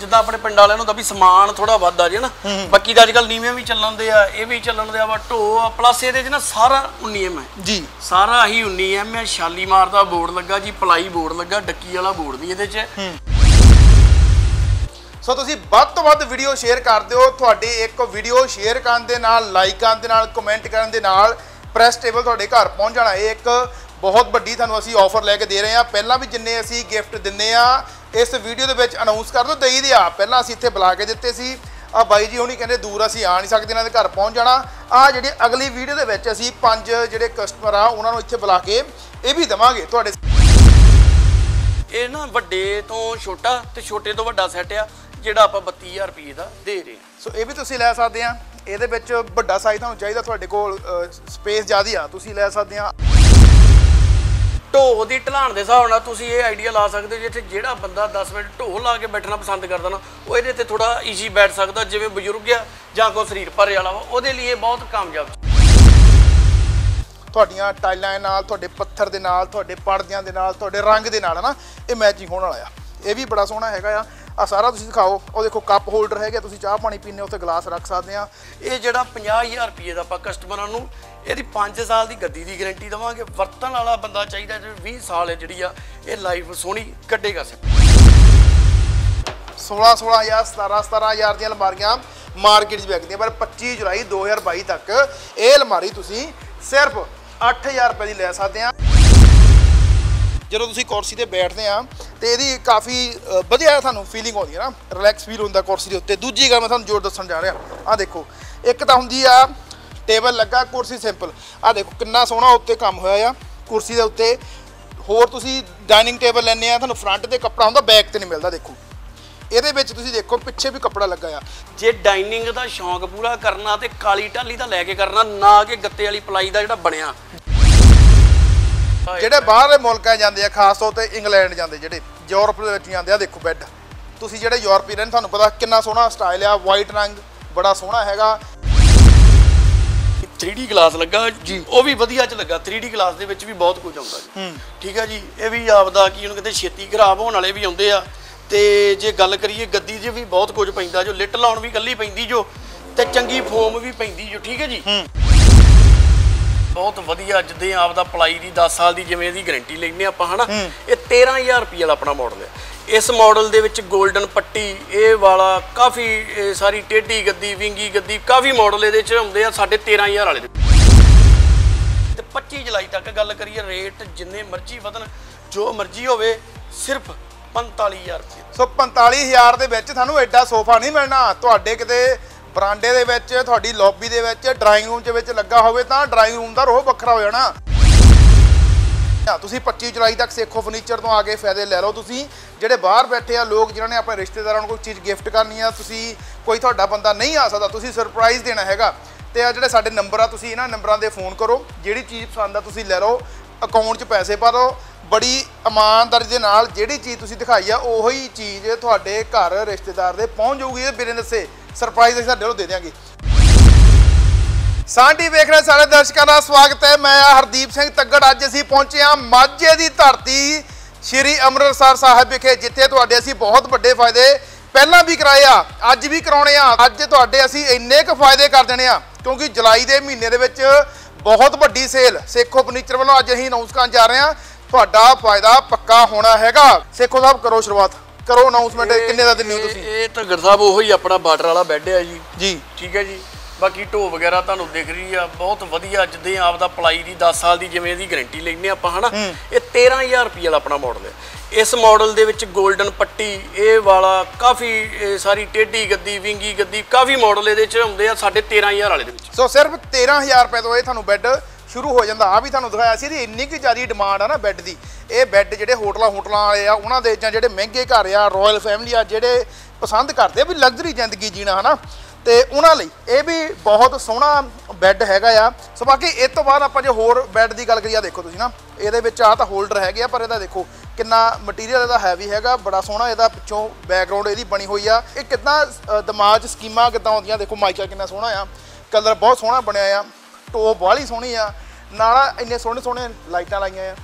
ਜਿੱਦਾਂ ਆਪਣੇ ਪਿੰਡ ਵਾਲਿਆਂ ਨੂੰ ਤਾਂ ਵੀ ਸਮਾਨ ਥੋੜਾ ਵੱਧ ਆ ਜੇ ਨਾ। ਬਾਕੀ ਤਾਂ ਅੱਜਕੱਲ ਨੀਵੇਂ ਵੀ ਚੱਲਣ ਦੇ ਆ ਇਹ ਵੀ ਚੱਲਣ ਦੇ ਆ ਵਾ ਢੋ ਆ। ਪਲੱਸ ਇਹਦੇ 'ਚ ਨਾ ਸਾਰਾ 19 ਐਮ ਹੈ ਜੀ। ਸਾਰਾ ਹੀ 19 ਐਮ ਹੈ ਸ਼ਾਲੀਮਾਰ ਦਾ ਬੋਰਡ ਲੱਗਾ ਜੀ ਪਲਾਈ ਬੋਰਡ ਲੱਗਾ ਡੱਕੀ ਵਾਲਾ ਬੋਰਡ ਵੀ ਇਹਦੇ 'ਚ। ਸੋ ਤੁਸੀਂ ਵੱਧ ਤੋਂ ਵੱਧ ਵੀਡੀਓ ਸ਼ੇਅਰ ਕਰ ਦਿਓ। ਤੁਹਾਡੀ ਇੱਕ ਵੀਡੀਓ ਸ਼ੇਅਰ ਕਰਨ ਦੇ ਨਾਲ ਲਾਈਕ ਕਰਨ ਦੇ ਨਾਲ ਕਮੈਂਟ ਕਰਨ ਦੇ ਨਾਲ ਪ੍ਰੈਸ ਟੇਬਲ ਤੁਹਾਡੇ ਘਰ ਪਹੁੰਚ ਜਾਣਾ। ਇਹ ਇੱਕ ਬਹੁਤ ਵੱਡੀ ਤੁਹਾਨੂੰ ਅਸੀਂ ਆਫਰ ਲੈ ਕੇ ਦੇ ਰਹੇ ਹਾਂ। ਪਹਿਲਾਂ ਵੀ ਜਿੰਨੇ ਅਸੀਂ ਗਿਫਟ ਦਿੰਨੇ ਆ ਇਸ ਵੀਡੀਓ ਦੇ ਵਿੱਚ ਅਨਾਉਂਸ ਕਰ ਦੋ ਦਈ ਦੇ ਆ ਪਹਿਲਾਂ ਅਸੀਂ ਇੱਥੇ ਬੁਲਾ ਕੇ ਦਿੱਤੇ ਸੀ। ਆ ਬਾਈ ਜੀ ਹੁਣੀ ਕਹਿੰਦੇ ਦੂਰ ਅਸੀਂ ਆ ਨਹੀਂ ਸਕਦੇ ਇਹਨਾਂ ਦੇ ਘਰ ਪਹੁੰਚ ਜਾਣਾ। ਆ ਜਿਹੜੀ ਅਗਲੀ ਵੀਡੀਓ ਦੇ ਵਿੱਚ ਅਸੀਂ ਪੰਜ ਜਿਹੜੇ ਕਸਟਮਰ ਆ ਉਹਨਾਂ ਨੂੰ ਇੱਥੇ ਬੁਲਾ ਕੇ ਇਹ ਵੀ ਦਵਾਂਗੇ ਤੁਹਾਡੇ ਇਹ ਨਾ ਵੱਡੇ ਤੋਂ ਛੋਟਾ ਤੇ ਛੋਟੇ ਤੋਂ ਵੱਡਾ ਸੈੱਟ ਆ ਜਿਹੜਾ ਆਪਾਂ 32000 ਰੁਪਏ ਦਾ ਦੇ ਰਹੇ ਸੋ ਇਹ ਵੀ ਤੁਸੀਂ ਲੈ ਸਕਦੇ ਆ। ਇਹਦੇ ਵਿੱਚ ਵੱਡਾ ਸਾਈਜ਼ ਤੁਹਾਨੂੰ ਚਾਹੀਦਾ ਤੁਹਾਡੇ ਕੋਲ ਸਪੇਸ ਜ਼ਿਆਦੀ ਆ। ਤੁਸੀਂ ਲੈ ਸਕਦੇ ਆ। ਢੋਹ ਦੀ ਢਲਾਣ ਦੇ ਹਿਸਾਬ ਨਾਲ ਤੁਸੀਂ ਇਹ ਆਈਡੀਆ ਲਾ ਸਕਦੇ ਹੋ ਜਿੱਥੇ ਜਿਹੜਾ ਬੰਦਾ 10 ਮਿੰਟ ਢੋਹ ਲਾ ਕੇ ਬੈਠਣਾ ਪਸੰਦ ਕਰਦਾ ਨਾ ਉਹ ਇਹਦੇ ਤੇ ਥੋੜਾ ਈਜ਼ੀ ਬੈਠ ਸਕਦਾ ਜਿਵੇਂ ਬਜ਼ੁਰਗ ਆ ਜਾਂ ਕੋਈ ਸਰੀਰ ਭਰੇ ਵਾਲਾ ਵਾ ਉਹਦੇ ਲਈ ਇਹ ਬਹੁਤ ਕਾਮਯਾਬ ਤੁਹਾਡੀਆਂ ਟਾਈਲਾਂ ਨਾਲ ਤੁਹਾਡੇ ਪੱਥਰ ਦੇ ਨਾਲ ਤੁਹਾਡੇ ਪਰਦਿਆਂ ਦੇ ਨਾਲ ਤੁਹਾਡੇ ਰੰਗ ਦੇ ਨਾਲ ਹਨਾ? ਇਹ ਮੈਚਿੰਗ ਹੋਣ ਵਾਲਾ ਆ। ਇਹ ਵੀ ਬੜਾ ਸੋਹਣਾ ਹੈਗਾ ਆ। ਆ ਸਾਰਾ ਤੁਸੀਂ ਦਿਖਾਓ। ਉਹ ਦੇਖੋ ਕੱਪ ਹੋਲਡਰ ਹੈਗਾ ਤੁਸੀਂ ਚਾਹ ਪਾਣੀ ਪੀਣੇ ਉੱਥੇ ਗਲਾਸ ਰੱਖ ਸਕਦੇ ਆ। ਇਹ ਜਿਹੜਾ 50000 ਰੁਪਏ ਦਾ ਆਪਾਂ ਕਸਟਮਰਾਂ ਨੂੰ ਇਹਦੀ 5 ਸਾਲ ਦੀ ਗੱਦੀ ਦੀ ਗਾਰੰਟੀ ਦਵਾਂਗੇ। ਵਰਤਣ ਵਾਲਾ ਬੰਦਾ ਚਾਹੀਦਾ ਜਿਹੜਾ 20 ਸਾਲ ਹੈ ਜਿਹੜੀ ਆ, ਇਹ ਲਾਈਫ ਸੋਹਣੀ ਕੱਢੇਗਾ ਸੇ 16 16000 17 17000 ਦੀਆਂ ਅਲਮਾਰੀਆਂ ਮਾਰਕੀਟ 'ਚ ਵਿਕਦੀਆਂ, ਪਰ 25 ਜੁਲਾਈ 2022 ਤੱਕ ਇਹ ਅਲਮਾਰੀ ਤੁਸੀਂ ਸਿਰਫ 8000 ਰੁਪਏ ਦੀ ਲੈ ਸਕਦੇ ਆ। ਜਦੋਂ ਤੁਸੀਂ ਕੁਰਸੀ ਤੇ ਬੈਠਦੇ ਆ, ਤੇ ਇਹਦੀ ਕਾਫੀ ਵਧੀਆ ਤੁਹਾਨੂੰ ਫੀਲਿੰਗ ਆਉਂਦੀ ਹੈ ਨਾ ਰਿਲੈਕਸ ਫੀਲ ਹੁੰਦਾ ਕੁਰਸੀ ਦੇ ਉੱਤੇ। ਦੂਜੀ ਗੱਲ ਮੈਂ ਤੁਹਾਨੂੰ ਜੋਰ ਦੱਸਣ ਜਾ ਰਿਹਾ ਆ ਦੇਖੋ, ਇੱਕ ਤਾਂ ਹੁੰਦੀ ਆ ਟੇਬਲ ਲੱਗਾ ਕੁਰਸੀ ਸਿੰਪਲ। ਆ ਦੇਖੋ ਕਿੰਨਾ ਸੋਹਣਾ ਉੱਤੇ ਕੰਮ ਹੋਇਆ ਆ। ਕੁਰਸੀ ਦੇ ਉੱਤੇ ਹੋਰ ਤੁਸੀਂ ਡਾਈਨਿੰਗ ਟੇਬਲ ਲੈਣੇ ਆ ਤੁਹਾਨੂੰ ਫਰੰਟ ਤੇ ਕੱਪੜਾ ਹੁੰਦਾ ਬੈਕ ਤੇ ਨਹੀਂ ਮਿਲਦਾ ਦੇਖੋ। ਇਹਦੇ ਵਿੱਚ ਤੁਸੀਂ ਦੇਖੋ ਪਿੱਛੇ ਵੀ ਕੱਪੜਾ ਲੱਗਾ ਆ। ਜੇ ਡਾਈਨਿੰਗ ਦਾ ਸ਼ੌਂਕ ਪੂਰਾ ਕਰਨਾ ਤੇ ਕਾਲੀ ਢਾਲੀ ਦਾ ਲੈ ਕੇ ਕਰਨਾ ਨਾ ਕਿ ਗੱਤੇ ਵਾਲੀ ਪਲਾਈ ਦਾ ਜਿਹੜਾ ਬਣਿਆ। ਜਿਹੜੇ ਬਾਹਰਲੇ ਮੁਲਕਾਂ ਜਾਂਦੇ ਆ ਖਾਸ ਤੌਰ ਤੇ ਇੰਗਲੈਂਡ ਜਾਂਦੇ ਜਿਹੜੇ ਯੂਰਪ ਦੇ ਵਿੱਚ ਜਾਂਦੇ ਆ ਦੇਖੋ ਬੈੱਡ। ਤੁਸੀਂ ਜਿਹੜੇ ਯੂਰਪੀਅਨ ਤੁਹਾਨੂੰ ਪਤਾ ਕਿੰਨਾ ਸੋਹਣਾ ਸਟਾਈਲ ਆ ਵਾਈਟ ਰੰਗ ਬੜਾ ਸੋਹਣਾ ਹੈਗਾ। 3D ਗਲਾਸ ਲੱਗਾ ਜੀ। ਉਹ ਵੀ ਵਧੀਆ ਚ ਲੱਗਾ। 3D ਗਲਾਸ ਦੇ ਵਿੱਚ ਵੀ ਬਹੁਤ ਕੁਝ ਆਉਂਦਾ ਜੀ। ਠੀਕ ਹੈ ਜੀ? ਇਹ ਵੀ ਆਪਦਾ ਕੀ ਉਹਨੂੰ ਕਹਿੰਦੇ ਛੇਤੀ ਖਰਾਬ ਹੋਣ ਵਾਲੇ ਵੀ ਆਉਂਦੇ ਆ। ਤੇ ਜੇ ਗੱਲ ਕਰੀਏ ਗੱਦੀ 'ਚ ਵੀ ਬਹੁਤ ਕੁਝ ਪੈਂਦਾ ਜੋ। ਲਿਟ ਲਾਉਣ ਵੀ ਕੱਲੀ ਪੈਂਦੀ ਜੋ। ਤੇ ਚੰਗੀ ਫੋਮ ਵੀ ਪੈਂਦੀ ਜੋ। ਠੀਕ ਹੈ ਜੀ? ਬਹੁਤ ਵਧੀਆ ਜਿੱਦੇ ਆਪਦਾ ਪਲਾਈ ਦੀ 10 ਸਾਲ ਦੀ ਜਿਵੇਂ ਇਹਦੀ ਗਾਰੰਟੀ ਲੈਨੇ ਆਪਾਂ ਹਨਾ? ਇਹ 13000 ਰੁਪਏ ਵਾਲਾ ਆਪਣਾ ਮਾਡਲ ਹੈ। ਇਸ ਮਾਡਲ ਦੇ ਵਿੱਚ 골ਡਨ ਪੱਟੀ, ਇਹ ਵਾਲਾ ਕਾਫੀ, ਇਹ ਸਾਰੀ ਟੇਢੀ ਗੱਦੀ, ਵਿੰਗੀ ਗੱਦੀ, ਕਾਫੀ ਮਾਡਲ ਇਹਦੇ ਚ ਹੁੰਦੇ ਆ, ਸਾਡੇ 13000 ਵਾਲੇ ਦੇ। ਤੇ 25 ਜੁਲਾਈ ਤੱਕ ਗੱਲ ਕਰੀਏ, ਰੇਟ ਜਿੰਨੇ ਮਰਜ਼ੀ ਵਧਣ, ਜੋ ਮਰਜ਼ੀ ਹੋਵੇ, ਸਿਰਫ 45000 ਰੁਪਏ। ਸੋ 45000 ਦੇ ਵਿੱਚ ਤੁਹਾਨੂੰ ਐਡਾ ਸੋਫਾ ਨਹੀਂ ਮਿਲਣਾ। ਤੁਹਾਡੇ ਕਿਤੇ ਬਰਾਂਡੇ ਦੇ ਵਿੱਚ, ਤੁਹਾਡੀ ਲੌਬੀ ਦੇ ਵਿੱਚ, ਡਰਾਇੰਗ ਰੂਮ ਦੇ ਵਿੱਚ ਲੱਗਾ ਹੋਵੇ ਤਾਂ ਡਰਾਇੰਗ ਰੂਮ ਦਾ ਰੋਹ ਵੱਖਰਾ ਹੋ ਜਾਣਾ। ਤੁਸੀਂ 25 ਜੁਲਾਈ ਤੱਕ ਸੇਖੋ ਫਰਨੀਚਰ ਤੋਂ ਆ ਕੇ ਫਾਇਦੇ ਲੈ ਲਓ ਤੁਸੀਂ। ਜਿਹੜੇ ਬਾਹਰ ਬੈਠੇ ਆ ਲੋਕ ਜਿਨ੍ਹਾਂ ਨੇ ਆਪਣੇ ਰਿਸ਼ਤੇਦਾਰਾਂ ਨੂੰ ਕੋਈ ਚੀਜ਼ ਗਿਫਟ ਕਰਨੀ ਆ, ਤੁਸੀਂ ਕੋਈ ਤੁਹਾਡਾ ਬੰਦਾ ਨਹੀਂ ਆ ਸਕਦਾ, ਤੁਸੀਂ ਸਰਪ੍ਰਾਈਜ਼ ਦੇਣਾ ਹੈਗਾ। ਤੇ ਆ ਜਿਹੜੇ ਸਾਡੇ ਨੰਬਰ ਆ, ਤੁਸੀਂ ਇਹਨਾਂ ਨੰਬਰਾਂ ਦੇ ਫੋਨ ਕਰੋ, ਜਿਹੜੀ ਚੀਜ਼ ਪਸੰਦ ਆ ਤੁਸੀਂ ਲੈ ਲਓ ਅਕਾਊਂਟ 'ਚ ਪੈਸੇ ਪਾ ਦਿਓ। ਬੜੀ ਇਮਾਨਦਾਰੀ ਦੇ ਨਾਲ ਜਿਹੜੀ ਚੀਜ਼ ਤੁਸੀਂ ਦਿਖਾਈ ਆ, ਉਹੀ ਚੀਜ਼ ਤੁਹਾਡੇ ਘਰ ਰਿਸ਼ਤੇਦਾਰ ਦੇ ਪਹੁੰਚ ਜਾਊਗੀ ਇਹ ਬਿਨਾਂ ਦੱਸੇ ਸਰਪ੍ਰਾਈਜ਼ ਅਸੀਂ ਤੁਹਾਡੇ ਨੂੰ ਦੇ ਦਿਆਂਗੇ। ਸਾਂਢੀ ਵੇਖ ਰਹੇ ਸਾਰੇ ਦਰਸ਼ਕਾਂ ਦਾ ਸਵਾਗਤ ਹੈ। ਮੈਂ ਆ ਹਰਦੀਪ ਸਿੰਘ ਤੱਗੜ, ਅੱਜ ਅਸੀਂ ਪਹੁੰਚੇ ਹਾਂ ਮਾਝੇ ਦੀ ਧਰਤੀ ਸ਼੍ਰੀ ਅੰਮ੍ਰਿਤਸਰ ਸਾਹਿਬ ਵਿਖੇ ਜਿੱਥੇ ਤੁਹਾਡੇ ਅਸੀਂ ਬਹੁਤ ਵੱਡੇ ਫਾਇਦੇ ਪਹਿਲਾਂ ਵੀ ਕਰਾਏ ਆ ਅੱਜ ਵੀ ਕਰਾਉਣੇ ਆ। ਅੱਜ ਤੁਹਾਡੇ ਅਸੀਂ ਇੰਨੇ ਕੁ ਫਾਇਦੇ ਕਰ ਦੇਣੇ ਆ ਕਿਉਂਕਿ ਜੁਲਾਈ ਦੇ ਮਹੀਨੇ ਦੇ ਵਿੱਚ ਬਹੁਤ ਵੱਡੀ ਸੇਲ ਸੇਖੋ ਫਰਨੀਚਰ ਵੱਲੋਂ ਅੱਜ ਅਸੀਂ ਅਨਾਉਂਸ ਕਰਨ ਜਾ ਰਹੇ ਹਾਂ ਤੁਹਾਡਾ ਫਾਇਦਾ ਪੱਕਾ ਹੋਣਾ ਹੈਗਾ। ਸੇਖੋ ਸਾਹਿਬ ਕਰੋ ਸ਼ੁਰੂਆਤ। ਕਰੋ ਅਨਾਉਂਸਮੈਂਟ ਕਿੰਨੇ ਦਾ ਦਿੰਦੇ ਹੋ ਤੁਸੀਂ? ਇਹ ਧੱਗੜ ਸਾਹਿਬ ਉਹੀ ਆਪਣਾ ਬਾਰਡਰ ਵਾਲਾ ਬੈੱਡ ਹੈ ਜੀ। ਜੀ। ਠੀਕ ਹੈ ਜੀ। ਬਾਕੀ ਢੋ ਵਗੈਰਾ ਤੁਹਾਨੂੰ ਦਿਖ ਰਹੀ ਆ ਬਹੁਤ ਵਧੀਆ ਜਿੱਦੇ ਆਪਦਾ ਪਲਾਈ ਦੀ 10 ਸਾਲ ਦੀ ਜਿਵੇਂ ਇਹਦੀ ਗਾਰੰਟੀ ਲੈਨੇ ਆਪਾਂ ਹਨਾ? ਇਹ 13000 ਰੁਪਏ ਵਾਲਾ ਆਪਣਾ ਮਾਡਲ ਹੈ ਇਸ ਮਾਡਲ ਦੇ ਵਿੱਚ 골ਡਨ ਪੱਟੀ ਇਹ ਵਾਲਾ ਕਾਫੀ ਸਾਰੀ ਟੇਢੀ ਗੱਦੀ ਵਿੰਗੀ ਗੱਦੀ ਕਾਫੀ ਮਾਡਲ ਇਹਦੇ ਚ ਆਉਂਦੇ ਆ ਸਾਡੇ 13000 ਵਾਲੇ ਦੇ ਵਿੱਚ। ਸੋ ਸਿਰਫ 13000 ਰੁਪਏ ਤੋਂ ਇਹ ਤੁਹਾਨੂੰ ਬੈੱਡ ਸ਼ੁਰੂ ਹੋ ਜਾਂਦਾ। ਆ ਵੀ ਤੁਹਾਨੂੰ ਦਿਖਾਇਆ ਸੀ ਇਹਦੀ ਇੰਨੀ ਕਿ ਜ਼ਿਆਦਾ ਡਿਮਾਂਡ ਆ ਨਾ ਬੈੱਡ ਦੀ। ਇਹ ਬੈੱਡ ਜਿਹੜੇ ਹੋਟਲਾਂ ਹੋਟਲਾਂ ਵਾਲੇ ਆ ਉਹਨਾਂ ਦੇ ਜਾਂ ਜਿਹੜੇ ਮਹਿੰਗੇ ਘਰ ਆ ਰਾਇਲ ਫੈਮਿਲੀ ਆ ਜਿਹੜੇ ਪਸੰਦ ਕਰਦੇ ਆ ਵੀ ਲਗਜ਼ਰੀ ਜ਼ਿੰਦਗੀ ਜੀਣਾ ਹਨਾ? ਤੇ ਉਹਨਾਂ ਲਈ ਇਹ ਵੀ ਬਹੁਤ ਸੋਹਣਾ ਬੈੱਡ ਹੈਗਾ ਆ। ਸੋ ਬਾਕੀ ਇਹ ਤੋਂ ਬਾਅਦ ਆਪਾਂ ਜੇ ਹੋਰ ਬੈੱਡ ਦੀ ਗੱਲ ਕਰੀਏ ਦੇਖੋ ਤੁਸੀਂ ਨਾ, ਇਹਦੇ ਵਿੱਚ ਆ ਤਾਂ ਹੋਲਡਰ ਹੈਗੇ ਆ, ਪਰ ਇਹਦਾ ਦੇਖੋ ਕਿੰਨਾ ਮਟੀਰੀਅਲ ਇਹਦਾ ਹੈਵੀ ਹੈਗਾ, ਬੜਾ ਸੋਹਣਾ ਇਹਦਾ ਪਿੱਛੋਂ ਬੈਕਗ੍ਰਾਉਂਡ ਇਹਦੀ ਬਣੀ ਹੋਈ ਆ। ਇਹ ਕਿੱਦਾਂ ਦਿਮਾਗ 'ਚ ਸਕੀਮਾਂ ਕਿੱਦਾਂ ਆਉਂਦੀਆਂ, ਦੇਖੋ ਮਾਈਕਾ ਕਿੰਨਾ ਸੋਹਣਾ ਆ। ਕਲਰ ਬਹੁਤ ਸੋਹਣਾ ਬਣਿਆ ਆ ਟੋਪ ਬਾਹਲੀ ਸੋਹਣੀ ਆ। ਨਾਲ ਇੰਨੇ ਸੋਹਣੇ ਸੋਹਣੇ ਲਾਈਟਾਂ ਲਾਈਆਂ ਆ।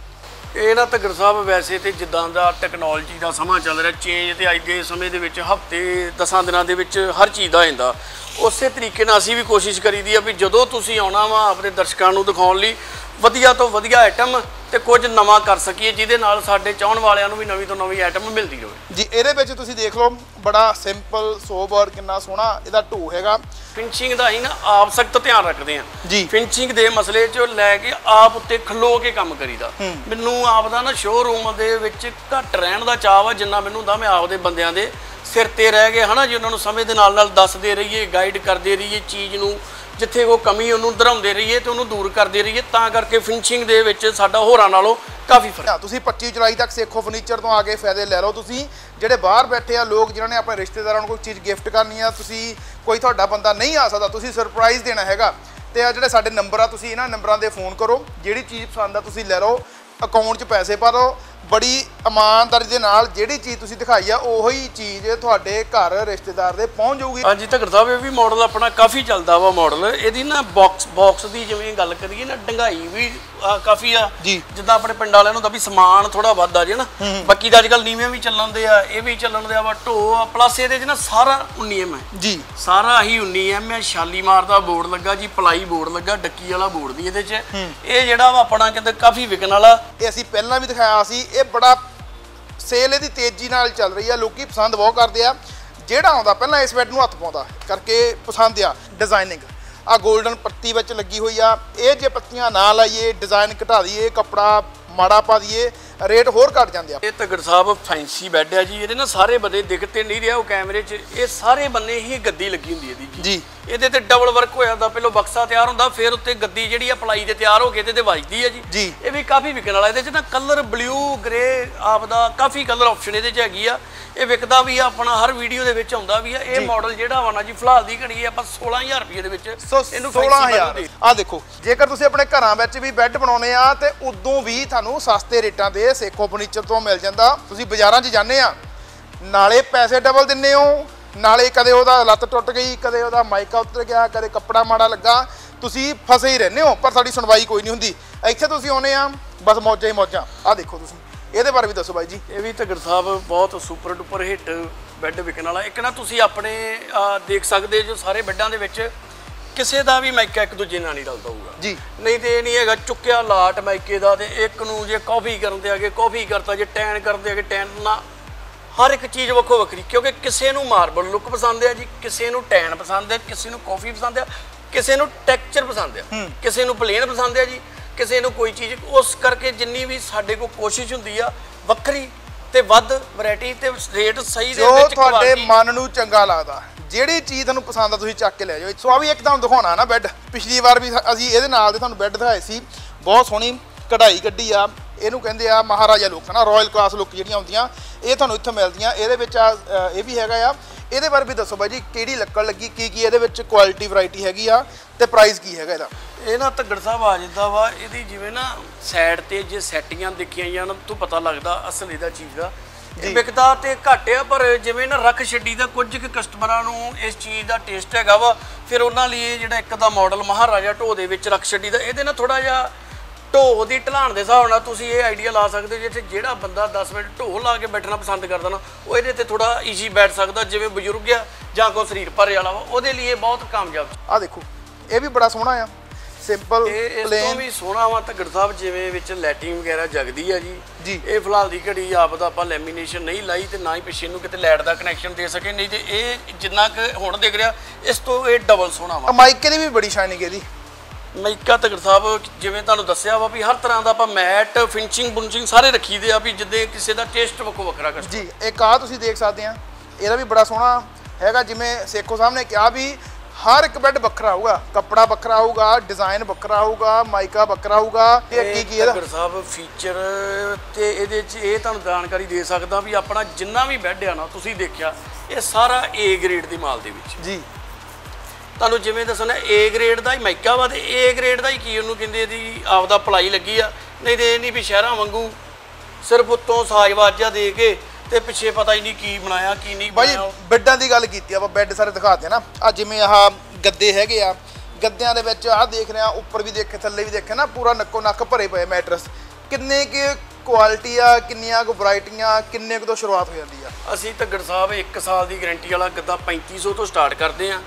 ਇਹ ਨਾ ਤਗੜ ਸਾਹਿਬ ਵੈਸੇ ਤੇ ਜਿੱਦਾਂ ਦਾ ਟੈਕਨੋਲੋਜੀ ਦਾ ਸਮਾਂ ਚੱਲ ਰਿਹਾ ਚੇਂਜ ਤੇ ਅੱਜ ਦੇ ਸਮੇਂ ਦੇ ਵਿੱਚ ਹਫ਼ਤੇ 10 ਦਿਨਾਂ ਦੇ ਵਿੱਚ ਹਰ ਚੀਜ਼ ਦਾ ਹੋ ਜਾਂਦਾ ਉਸੇ ਤਰੀਕੇ ਨਾਲ ਅਸੀਂ ਵੀ ਕੋਸ਼ਿਸ਼ ਕਰੀਦੀ ਆ ਵੀ ਜਦੋਂ ਤੁਸੀਂ ਆਉਣਾ ਵਾ ਆਪਣੇ ਦਰਸ਼ਕਾਂ ਨੂੰ ਦਿਖਾਉਣ ਲਈ ਵਧੀਆ ਤੋਂ ਵਧੀਆ ਆਈਟਮ ਤੇ ਕੁਝ ਨਵਾਂ ਕਰ ਸਕੀਏ ਜਿਹਦੇ ਨਾਲ ਸਾਡੇ ਚਾਹਣ ਵਾਲਿਆਂ ਨੂੰ ਵੀ ਨਵੀਂ ਤੋਂ ਨਵੀਂ ਆਈਟਮ ਮਿਲਦੀ ਰਹੇ ਜੀ ਇਹਦੇ ਵਿੱਚ ਤੁਸੀਂ ਦੇਖ ਲਓ ਬੜਾ ਸਿੰਪਲ ਸੋਬਰ ਕਿੰਨਾ ਸੋਹਣਾ ਇਹਦਾ ਢੂ ਹੈਗਾ। ਫਿਨਿਸ਼ਿੰਗ ਦਾ ਹੀ ਨਾ ਆਪ ਸਖਤ ਧਿਆਨ ਰੱਖਦੇ ਆ ਜੀ। ਫਿਨਿਸ਼ਿੰਗ ਦੇ ਮਸਲੇ 'ਚ ਲੈ ਕੇ ਆਪ ਉੱਤੇ ਖਲੋ ਕੇ ਕੰਮ ਕਰੀਦਾ। ਮੈਨੂੰ ਆਪ ਦਾ ਨਾ ਸ਼ੋਰੂਮ ਦੇ ਵਿੱਚ ਘੱਟ ਰਹਿਣ ਦਾ ਚਾਅ ਵਾ ਜਿੰਨਾ ਮੈਨੂੰ ਹੁੰਦਾ ਮੈਂ ਆਪਦੇ ਬੰਦਿਆਂ ਦੇ ਸਿਰ ਤੇ ਰਹਿ ਕੇ ਹਨਾ ਜੀ ਉਹਨਾਂ ਨੂੰ ਸਮੇਂ ਦੇ ਨਾਲ ਨਾਲ ਦੱਸਦੇ ਰਹੀਏ ਗਾਈਡ ਕਰਦੇ ਰਹੀਏ ਚੀਜ਼ ਨੂੰ ਜਿੱਥੇ ਉਹ ਕਮੀ ਉਹਨੂੰ ਦਰਾਉਂਦੇ ਰਹੀਏ ਤੇ ਉਹਨੂੰ ਦੂਰ ਕਰਦੇ ਰਹੀਏ ਤਾਂ ਕਰਕੇ ਫਿਨਿਸ਼ਿੰਗ ਦੇ ਵਿੱਚ ਸਾਡਾ ਹੋਰਾਂ ਨਾਲੋਂ ਕਾਫੀ ਫ਼ਰਕ। ਹਾਂ, ਤੁਸੀਂ 25 ਜੁਲਾਈ ਤੱਕ ਸੇਖੋ ਫਰਨੀਚਰ ਤੋਂ ਆ ਕੇ ਫਾਇਦੇ ਲੈ ਲਓ ਤੁਸੀਂ। ਜਿਹੜੇ ਬਾਹਰ ਬੈਠੇ ਆ ਲੋਕ ਜਿਨ੍ਹਾਂ ਨੇ ਆਪਣੇ ਰਿਸ਼ਤੇਦਾਰਾਂ ਨੂੰ ਕੋਈ ਚੀਜ਼ ਗਿਫਟ ਕਰਨੀ ਆ ਤੁਸੀਂ ਕੋਈ ਤੁਹਾਡਾ ਬੰਦਾ ਨਹੀਂ ਆ ਸਕਦਾ ਤੁਸੀਂ ਸਰਪ੍ਰਾਈਜ਼ ਦੇਣਾ ਹੈਗਾ। ਤੇ ਆ ਜਿਹੜੇ ਸਾਡੇ ਨੰਬਰ ਆ ਤੁਸੀਂ ਇਹਨਾਂ ਨੰਬਰਾਂ ਤੇ ਫੋਨ ਕਰੋ ਜਿਹੜੀ ਚੀਜ਼ ਪਸੰਦ ਆ ਤੁਸੀਂ ਲੈ ਲਓ ਅਕਾਊਂਟ 'ਚ ਪੈਸੇ ਪਾ ਦਿਓ ਬੜੀ ਇਮਾਨਦਾਰੀ ਦੇ ਨਾਲ ਜਿਹੜੀ ਚੀਜ਼ ਤੁਸੀਂ ਦਿਖਾਈ ਆ ਉਹੀ ਚੀਜ਼ ਤੁਹਾਡੇ ਘਰ ਰਿਸ਼ਤੇਦਾਰ ਦੇ ਪਹੁੰਚ ਜਾਊਗੀ। ਹਾਂਜੀ ਧਗੜ ਸਾਹਿਬ ਇਹ ਵੀ ਮਾਡਲ ਆਪਣਾ ਕਾਫੀ ਚੱਲਦਾ ਵਾ ਮਾਡਲ ਇਹਦੀ ਨਾ ਬਾਕਸ ਬਾਕਸ ਦੀ ਜਿਵੇਂ ਗੱਲ ਕਰੀਏ ਨਾ ਡੰਗਾਈ ਵੀ ਕਾਫੀ ਆ। ਜਿੱਦਾਂ ਆਪਣੇ ਪਿੰਡ ਵਾਲਿਆਂ ਨੂੰ ਤਾਂ ਵੀ ਸਮਾਨ ਥੋੜਾ ਵੱਧ ਆ ਜੇ ਨਾ। ਬਾਕੀ ਤਾਂ ਅੱਜਕੱਲ ਨੀਵੇਂ ਵੀ ਚੱਲਣ ਦੇ ਆ ਇਹ ਵੀ ਚੱਲਣ ਦੇ ਆ ਵਾ ਢੋ ਆ। ਪਲੱਸ ਇਹਦੇ 'ਚ ਨਾ ਸਾਰਾ 19 ਐਮ ਹੈ ਜੀ। ਸਾਰਾ ਹੀ 19 ਐਮ ਹੈ ਸ਼ਾਲੀਮਾਰ ਦਾ ਬੋਰਡ ਲੱਗਾ ਜੀ ਪਲਾਈ ਬੋਰਡ ਲੱਗਾ ਡੱਕੀ ਵਾਲਾ ਬੋਰਡ ਵੀ ਇਹਦੇ 'ਚ। ਇਹ ਜਿਹੜਾ ਵਾ ਆਪਣਾ ਕਹਿੰਦੇ ਕਾਫੀ ਵਿਕਣ ਵਾਲਾ। ਇਹ ਅਸੀਂ ਪਹਿਲਾਂ ਵੀ ਦਿਖਾਇਆ ਸੀ ਇਹ ਬੜਾ ਸੇਲ ਇਹਦੀ ਤੇਜ਼ੀ ਨਾਲ ਚੱਲ ਰਹੀ ਆ, ਲੋਕੀ ਪਸੰਦ ਬਹੁਤ ਕਰਦੇ ਆ। ਜਿਹੜਾ ਆਉਂਦਾ ਪਹਿਲਾਂ ਇਸ ਬੈੱਡ ਨੂੰ ਹੱਥ ਪਾਉਂਦਾ, ਕਰਕੇ ਪਸੰਦ ਆ ਡਿਜ਼ਾਈਨਿੰਗ ਆ 골ਡਨ ਪੱਤੀ ਵਿੱਚ ਲੱਗੀ ਹੋਈ ਆ, ਇਹ ਜੇ ਪੱਤੀਆਂ ਨਾ ਲਾਈਏ ਡਿਜ਼ਾਈਨ ਘਟਾ ਦਈਏ, ਕੱਪੜਾ ਮਾੜਾ ਪਾ ਦਈਏ ਰੇਟ ਹੋਰ ਘਟ ਜਾਂਦੇ ਆ। ਇਹ ਤਗੜ ਸਾਹਿਬ ਫੈਂਸੀ ਬੈੱਡ ਹੈ ਜੀ ਇਹਦੇ ਨਾ ਸਾਰੇ ਬੰਦੇ ਦਿਖਤੇ ਨਹੀਂ ਰਿਹਾ ਉਹ ਕੈਮਰੇ 'ਚ। ਇਹ ਸਾਰੇ ਬੰਨੇ ਹੀ ਗੱਦੀ ਲੱਗੀ ਹੁੰਦੀ ਹੈ ਜੀ। ਇਹਦੇ ਤੇ ਡਬਲ ਵਰਕ ਹੋ ਜਾਂਦਾ ਪਹਿਲਾਂ ਬਕਸਾ ਤਿਆਰ ਹੁੰਦਾ ਫਿਰ ਉੱਤੇ ਗੱਦੀ ਜਿਹੜੀ ਆ ਪਲਾਈ ਦੇ ਤਿਆਰ ਹੋ ਕੇ ਇਹਦੇ ਤੇ ਵੱਜਦੀ ਹੈ ਜੀ। ਜੀ। ਇਹ ਵੀ ਕਾਫੀ ਵਿਕਣ ਵਾਲਾ ਇਹਦੇ 'ਚ ਨਾ ਕਲਰ ਬਲੂ ਗ੍ਰੇ ਆਪ ਦਾ ਕਾਫੀ ਕਲਰ ਆਪਸ਼ਨ ਇਹਦੇ 'ਚ ਹੈਗੀ ਆ। ਇਹ ਵਿਕਦਾ ਵੀ ਆ ਆਪਣਾ ਹਰ ਵੀਡੀਓ ਦੇ ਵਿੱਚ ਆਉਂਦਾ ਵੀ ਆ ਇਹ ਮਾਡਲ ਜਿਹੜਾ ਵਾ ਨਾ ਜੀ ਫਿਲਹਾਲ ਦੀ ਘੜੀ ਆਪਾਂ 16000 ਰੁਪਏ ਦੇ ਵਿੱਚ ਇਹਨੂੰ fancy bed 16000 ਦੇ- ਆ ਦੇਖੋ ਜੇਕਰ ਤੁਸੀਂ ਆਪਣੇ ਘਰਾਂ ਵਿੱਚ ਵੀ ਬੈੱਡ ਬਣਾਉਨੇ ਆ ਤੇ ਉਦੋਂ ਵੀ ਤੁਹਾਨੂੰ ਸਸਤੇ ਰੇਟਾਂ ਤੇ ਸੇਖੋ ਫਰਨੀਚਰ ਤੋਂ ਮਿਲ ਜਾਂਦਾ। ਤੁਸੀਂ ਬਾਜ਼ਾਰਾਂ 'ਚ ਜਾਂਦੇ ਆ ਨਾਲੇ ਪੈਸੇ ਡਬਲ ਦਿੰਨੇ ਹੋ ਨਾਲੇ ਕਦੇ ਉਹਦਾ ਲੱਤ ਟੁੱਟ ਗਈ ਕਦੇ ਉਹਦਾ ਮਾਈਕਾ ਉਤਰ ਗਿਆ ਕਦੇ ਕੱਪੜਾ ਮਾੜਾ ਲੱਗਾ ਤੁਸੀਂ ਫਸੇ ਹੀ ਰਹਿੰਦੇ ਹੋ ਪਰ ਸਾਡੀ ਸੁਣਵਾਈ ਕੋਈ ਨਹੀਂ ਹੁੰਦੀ। ਇੱਥੇ ਤੁਸੀਂ ਆਉਨੇ ਆ ਬਸ ਮੌਜਾਂ ਹੀ ਮੌਜਾਂ। ਆ ਦੇਖੋ ਤੁਸੀਂ। ਇਹਦੇ ਬਾਰੇ ਵੀ ਦੱਸੋ ਬਾਈ ਜੀ। ਇਹ ਵੀ ਧਗੜ ਸਾਹਿਬ ਬਹੁਤ ਸੁਪਰ ਡੁਪਰ ਹਿੱਟ ਬੈੱਡ ਵਿਕਣ ਵਾਲਾ। ਇੱਕ ਨਾ ਤੁਸੀਂ ਆਪਣੇ ਦੇਖ ਸਕਦੇ ਜੋ ਸਾਰੇ ਬੈੱਡਾਂ ਦੇ ਵਿੱਚ ਕਿਸੇ ਦਾ ਵੀ ਮਾਈਕਾ ਇੱਕ ਦੂਜੇ ਨਾਲ ਨਹੀਂ ਰਲਦਾ ਹੋਊਗਾ। ਜੀ। ਨਹੀਂ ਤੇ ਇਹ ਨਹੀਂ ਹੈਗਾ ਚੁੱਕਿਆ ਲਾਟ ਮਾਈਕੇ ਦਾ ਤੇ ਇੱਕ ਨੂੰ ਜੇ ਕਾਫੀ ਕਰਨ ਦੇ ਆਗੇ ਕਾਫੀ ਕਰਤਾ ਜੇ ਟੈਨ ਕਰਨ ਦੇ ਆਗੇ ਟੈਨ ਨਾ ਹਰ ਇੱਕ ਚੀਜ਼ ਵੱਖੋ ਵੱਖਰੀ ਕਿਉਂਕਿ ਕਿਸੇ ਨੂੰ ਮਾਰਬਲ ਲੁੱਕ ਪਸੰਦ ਹੈ ਜੀ ਕਿਸੇ ਨੂੰ ਟੈਨ ਪਸੰਦ ਹੈ ਕਿਸੇ ਨੂੰ ਕਾਫੀ ਪਸੰਦ ਹੈ ਕਿਸੇ ਨੂੰ ਟੈਕਸਚਰ ਪਸੰਦ ਹੈ। ਕਿਸੇ ਨੂੰ ਪਲੇਨ ਪਸੰਦ ਹੈ ਜੀ। ਕਿਸੇ ਨੂੰ ਕੋਈ ਚੀਜ਼ ਉਸ ਕਰਕੇ ਜਿੰਨੀ ਵੀ ਸਾਡੇ ਕੋਲ ਕੋਸ਼ਿਸ਼ ਹੁੰਦੀ ਆ ਵੱਖਰੀ ਤੇ ਵੱਧ ਵੈਰਾਈਟੀ ਤੇ ਰੇਟ ਸਹੀ ਦੇ ਵਿੱਚ ਤੁਹਾਡੇ ਮਨ ਨੂੰ ਚੰਗਾ ਲੱਗਦਾ ਜਿਹੜੀ ਚੀਜ਼ ਤੁਹਾਨੂੰ ਪਸੰਦ ਆ ਤੁਸੀਂ ਚੱਕ ਕੇ ਲੈ ਜਾਓ। ਸੋ ਆ ਵੀ ਇੱਕ ਤੁਹਾਨੂੰ ਦਿਖਾਉਣਾ ਨਾ ਬੈੱਡ ਪਿਛਲੀ ਵਾਰ ਵੀ ਅਸੀਂ ਇਹਦੇ ਨਾਲ ਦੇ ਤੁਹਾਨੂੰ ਬੈੱਡ ਦਿਖਾਏ ਸੀ। ਬਹੁਤ ਸੋਹਣੀ ਕਢਾਈ ਕੱਢੀ ਆ। ਇਹਨੂੰ ਕਹਿੰਦੇ ਆ ਮਹਾਰਾਜਾ ਲੁੱਕ ਨਾ? ਰਾਇਲ ਕਲਾਸ ਲੁੱਕ ਜਿਹੜੀਆਂ ਹੁੰਦੀਆਂ ਇਹ ਤੁਹਾਨੂੰ ਇੱਥੋਂ ਮਿਲਦੀਆਂ। ਇਹਦੇ ਵਿੱਚ ਆ ਇਹ ਵੀ ਹੈਗਾ ਆ। ਇਹਦੇ ਬਾਰੇ ਵੀ ਦੱਸੋ ਬਾਈ ਜੀ ਕਿਹੜੀ ਲੱਕੜ ਲੱਗੀ ਕੀ ਕੀ ਇਹਦੇ ਵਿੱਚ ਕੁਆਲਿਟੀ ਵੈਰਾਈਟੀ ਹੈਗੀ ਆ ਤੇ ਪ੍ਰਾਈਸ ਕੀ ਹੈਗਾ ਇਹਦਾ? ਇਹ ਨਾ ਧੱਗੜ ਸਾਹਿਬ ਆ ਜਾਂਦਾ ਵਾ ਇਹਦੀ ਜਿਵੇਂ ਨਾ ਸਾਈਡ ਤੇ ਜੇ ਸੈਟੀਆਂ ਦੇਖੀਆਂ ਜਾਣ ਤੋਂ ਪਤਾ ਲੱਗਦਾ ਅਸਲੀ ਦਾ ਚੀਜ਼ ਦਾ ਇਹ ਵਿਕਦਾ ਤੇ ਘੱਟ ਆ ਪਰ ਜਿਵੇਂ ਨਾ ਰੱਖ ਛੱਡੀ ਦਾ ਕੁਝ ਕੁ ਕਸਟਮਰਾਂ ਨੂੰ ਇਸ ਚੀਜ਼ ਦਾ ਟੇਸਟ ਹੈਗਾ ਵਾ ਫਿਰ ਉਹਨਾਂ ਲਈ ਜਿਹੜਾ ਇੱਕ ਦਾ ਮਾਡਲ ਮਹਾਰਾਜਾ ਢੋ ਦੇ ਵਿੱਚ ਰੱਖ ਛੱਡੀ ਦਾ ਇਹਦੇ ਨਾਲ ਥੋੜਾ ਜਿਹਾ ਢੋ ਦੀ ਢਲਾਣ ਦੇ ਹਿਸਾਬ ਨਾਲ ਤੁਸੀਂ ਇਹ ਆਈਡੀਆ ਲਾ ਸਕਦੇ ਹੋ ਜਿੱਥੇ ਜਿਹੜਾ ਬੰਦਾ 10 ਮਿੰਟ ਢੋ ਲਾ ਕੇ ਬੈਠਣਾ ਪਸੰਦ ਕਰਦਾ ਨਾ ਉਹ ਇਹਦੇ ਤੇ ਥੋੜਾ ਈਜ਼ੀ ਬੈਠ ਸਕਦਾ ਜਿਵੇਂ ਬਜ਼ੁਰਗ ਆ ਜਾਂ ਕੋਈ ਸਰੀਰ ਭਰੇ ਵਾਲਾ ਵਾ ਉਹਦੇ ਲਈ ਇਹ ਬਹੁਤ ਕਾਮਯਾਬ ਆ ਦੇਖੋ ਇਹ ਵੀ ਬੜਾ ਸੋਹਣਾ ਆ। ਸਿੰਪਲ ਇਹ ਇਸ ਤੋਂ ਪਲੇਨ ਵੀ ਸੋਹਣਾ ਵਾ ਧੱਗੜ ਸਾਹਿਬ ਜਿਵੇਂ ਵਿੱਚ ਲੈਟਿੰਗ ਵਗੈਰਾ ਜਗਦੀ ਆ ਜੀ। ਜੀ। ਇਹ ਫਿਲਹਾਲ ਦੀ ਘੜੀ ਆਪ ਦਾ ਆਪਾਂ ਲੈਮੀਨੇਸ਼ਨ ਨਹੀਂ ਲਾਈ ਤੇ ਨਾ ਹੀ ਪਿੱਛੇ ਨੂੰ ਕਿਤੇ ਲਾਈਟ ਦਾ ਕਨੈਕਸ਼ਨ ਦੇ ਸਕੇ ਨਹੀਂ ਤੇ ਇਹ ਜਿੰਨਾ ਕੁ ਹੁਣ ਦਿਖ ਰਿਹਾ ਇਸ ਤੋਂ ਇਹ ਡਬਲ ਸੋਹਣਾ ਵਾ। ਮਾਈਕੇ ਦੀ ਵੀ ਬੜੀ ਸ਼ਾਈਨਿੰਗ ਇਹਦੀ। ਮਾਈਕਾ ਧੱਗੜ ਸਾਹਿਬ ਜਿਵੇਂ ਤੁਹਾਨੂੰ ਦੱਸਿਆ ਵਾ ਵੀ ਹਰ ਤਰ੍ਹਾਂ ਦਾ ਆਪਾਂ ਮੈਟ ਫਿਨਿਸ਼ਿੰਗ ਬੁਨਸ਼ਿੰਗ ਸਾਰੇ ਰੱਖੀਦੇ ਆ ਵੀ ਜਿੱਦੇ ਕਿਸੇ ਦਾ ਟੇਸਟ ਵੱਖੋ ਵੱਖਰਾ ਕਰ ਜੀ ਇੱਕ ਆ ਤੁਸੀਂ ਦੇਖ ਸਕਦੇ ਆ ਇਹਦਾ ਵੀ ਬੜਾ ਸੋਹਣਾ ਹੈਗਾ ਜਿਵੇਂ ਸੇਖੋ ਸਾਹਿਬ ਨੇ ਕਿਹਾ ਵੀ ਹਰ ਇੱਕ ਬੈੱਡ ਵੱਖਰਾ ਹੋਊਗਾ। ਕੱਪੜਾ ਵੱਖਰਾ ਹੋਊਗਾ ਡਿਜ਼ਾਈਨ ਵੱਖਰਾ ਹੋਊਗਾ ਮਾਈਕਾ ਵੱਖਰਾ ਹੋਊਗਾ। ਇਹ ਕੀ ਕੀ ਇਹਦਾ? ਧੱਗੜ ਸਾਹਿਬ ਫੀਚਰ ਤੇ ਇਹਦੇ 'ਚ ਇਹ ਤੁਹਾਨੂੰ ਜਾਣਕਾਰੀ ਦੇ ਸਕਦਾ ਵੀ ਆਪਣਾ ਜਿੰਨਾ ਵੀ ਬੈੱਡ ਆ ਨਾ ਤੁਸੀਂ ਦੇਖਿਆ ਇਹ ਸਾਰਾ A ਗ੍ਰੇਡ ਦੀ ਮਾਲ ਦੇ ਵਿੱਚ। ਜੀ। ਤੁਹਾਨੂੰ ਜਿਵੇਂ ਦੱਸਣਾ A ਗ੍ਰੇਡ ਦਾ ਹੀ ਮਾਈਕਾ ਵਾ ਤੇ A ਗ੍ਰੇਡ ਦਾ ਹੀ ਕੀ ਉਹਨੂੰ ਕਹਿੰਦੇ ਇਹਦੀ ਆਪਦਾ ਪਲਾਈ ਲੱਗੀ ਆ। ਨਹੀਂ ਤੇ ਇਹ ਨਹੀਂ ਵੀ ਸ਼ਹਿਰਾਂ ਵਾਂਗੂ ਸਿਰਫ ਉੱਤੋਂ ਸਾਜਵਾਜਾ ਦੇ ਕੇ ਤੇ ਪਿੱਛੇ ਪਤਾ ਹੀ ਨਹੀਂ ਕੀ ਬਣਾਇਆ ਕੀ ਨਹੀਂ ਬਾਈ ਬਣਾਇਆ। ਬੈੱਡਾਂ ਦੀ ਗੱਲ ਕੀਤੀ ਆਪਾਂ ਬੈੱਡ ਸਾਰੇ ਦਿਖਾਤੇ ਨਾ। ਆ ਜਿਵੇਂ ਆਹ ਗੱਦੇ ਹੈਗੇ ਆ ਗੱਦਿਆਂ ਦੇ ਵਿੱਚ ਆਹ ਦੇਖ ਰਹੇ ਉੱਪਰ ਵੀ ਦੇਖੇ ਥੱਲੇ ਵੀ ਦੇਖੇ ਨਾ ਪੂਰਾ ਨੱਕੋ ਨੱਕ ਭਰੇ ਪਏ ਮੈਟਰਸ। ਕਿੰਨੇ ਕਿ ਕੁਆਲਿਟੀ ਆ ਕਿੰਨੀਆਂ ਕੁ ਵੈਰਾਈਟੀਆਂ ਕਿੰਨੇ ਕੁ ਤੋਂ ਸ਼ੁਰੂਆਤ ਹੋ ਜਾਂਦੀ ਆ? ਅਸੀਂ ਧੱਗੜ ਸਾਹਿਬ 1 ਸਾਲ ਦੀ ਗਾਰੰਟੀ ਵਾਲਾ ਗੱਦਾ 3500 ਤੋਂ ਸਟਾਰਟ ਕਰਦੇ ਆ।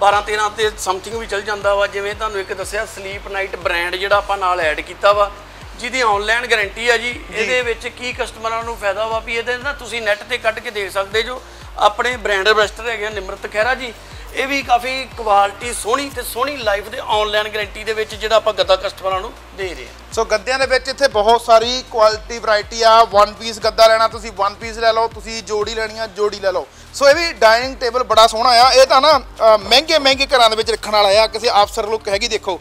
12 13 ਤੇ ਸਮਥਿੰਗ ਵੀ ਚੱਲ ਜਾਂਦਾ ਵਾ ਜਿਵੇਂ ਤੁਹਾਨੂੰ ਇੱਕ ਦੱਸਿਆ ਸਲੀਪ ਨਾਈਟ ਬ੍ਰਾਂਡ ਜਿਹੜਾ ਆਪਾਂ ਨਾਲ ਐਡ ਕੀਤਾ ਵਾ ਜਿਹਦੀ ਆਨਲਾਈਨ ਗਾਰੰਟੀ ਆ ਜੀ ਇਹਦੇ ਵਿੱਚ ਕੀ ਕਸਟਮਰਾਂ ਨੂੰ ਫਾਇਦਾ ਵਾ ਵੀ ਇਹਦੇ ਨਾ ਤੁਸੀਂ ਨੈਟ ਤੇ ਕੱਢ ਕੇ ਦੇਖ ਸਕਦੇ ਜੋ ਆਪਣੇ ਬ੍ਰਾਂਡ ਐਂਬੈਸਡਰ ਹੈਗੇ ਨਿਮਰਤ ਖਹਿਰਾ ਜੀ ਇਹ ਵੀ ਕਾਫੀ ਕੁਆਲਿਟੀ ਸੋਹਣੀ ਤੇ ਸੋਹਣੀ ਲਾਈਫ ਦੇ ਆਨਲਾਈਨ ਗਾਰੰਟੀ ਦੇ ਵਿੱਚ ਜਿਹੜਾ ਆਪਾਂ ਗੱਦਾ ਕਸਟਮਰਾਂ ਨੂੰ ਦੇ ਰਹੇ ਆ। ਸੋ ਗੱਦਿਆਂ ਦੇ ਵਿੱਚ ਇੱਥੇ ਬਹੁਤ ਸਾਰੀ ਕੁਆਲਿਟੀ ਵੈਰਾਈਟੀ ਆ ਵਨ ਪੀਸ ਗੱਦਾ ਲੈਣਾ ਤੁਸੀਂ ਵਨ ਪੀਸ ਲੈ ਲਓ ਤੁਸੀਂ ਜੋੜੀ ਲੈਣੀ ਆ ਜੋੜੀ ਲੈ ਲਓ। ਸੋ ਇਹ ਵੀ ਡਾਈਨਿੰਗ ਟੇਬਲ ਬੜਾ ਸੋਹਣਾ ਆ ਇਹ ਤਾਂ ਨਾ ਮਹਿੰਗੇ ਮਹਿੰਗੇ ਘਰਾਂ ਦੇ ਵਿੱਚ ਰੱਖਣ ਵਾਲਾ ਆ ਕਿਸੇ ਅਫਸਰ ਲੁੱਕ ਹੈਗੀ ਦੇਖੋ।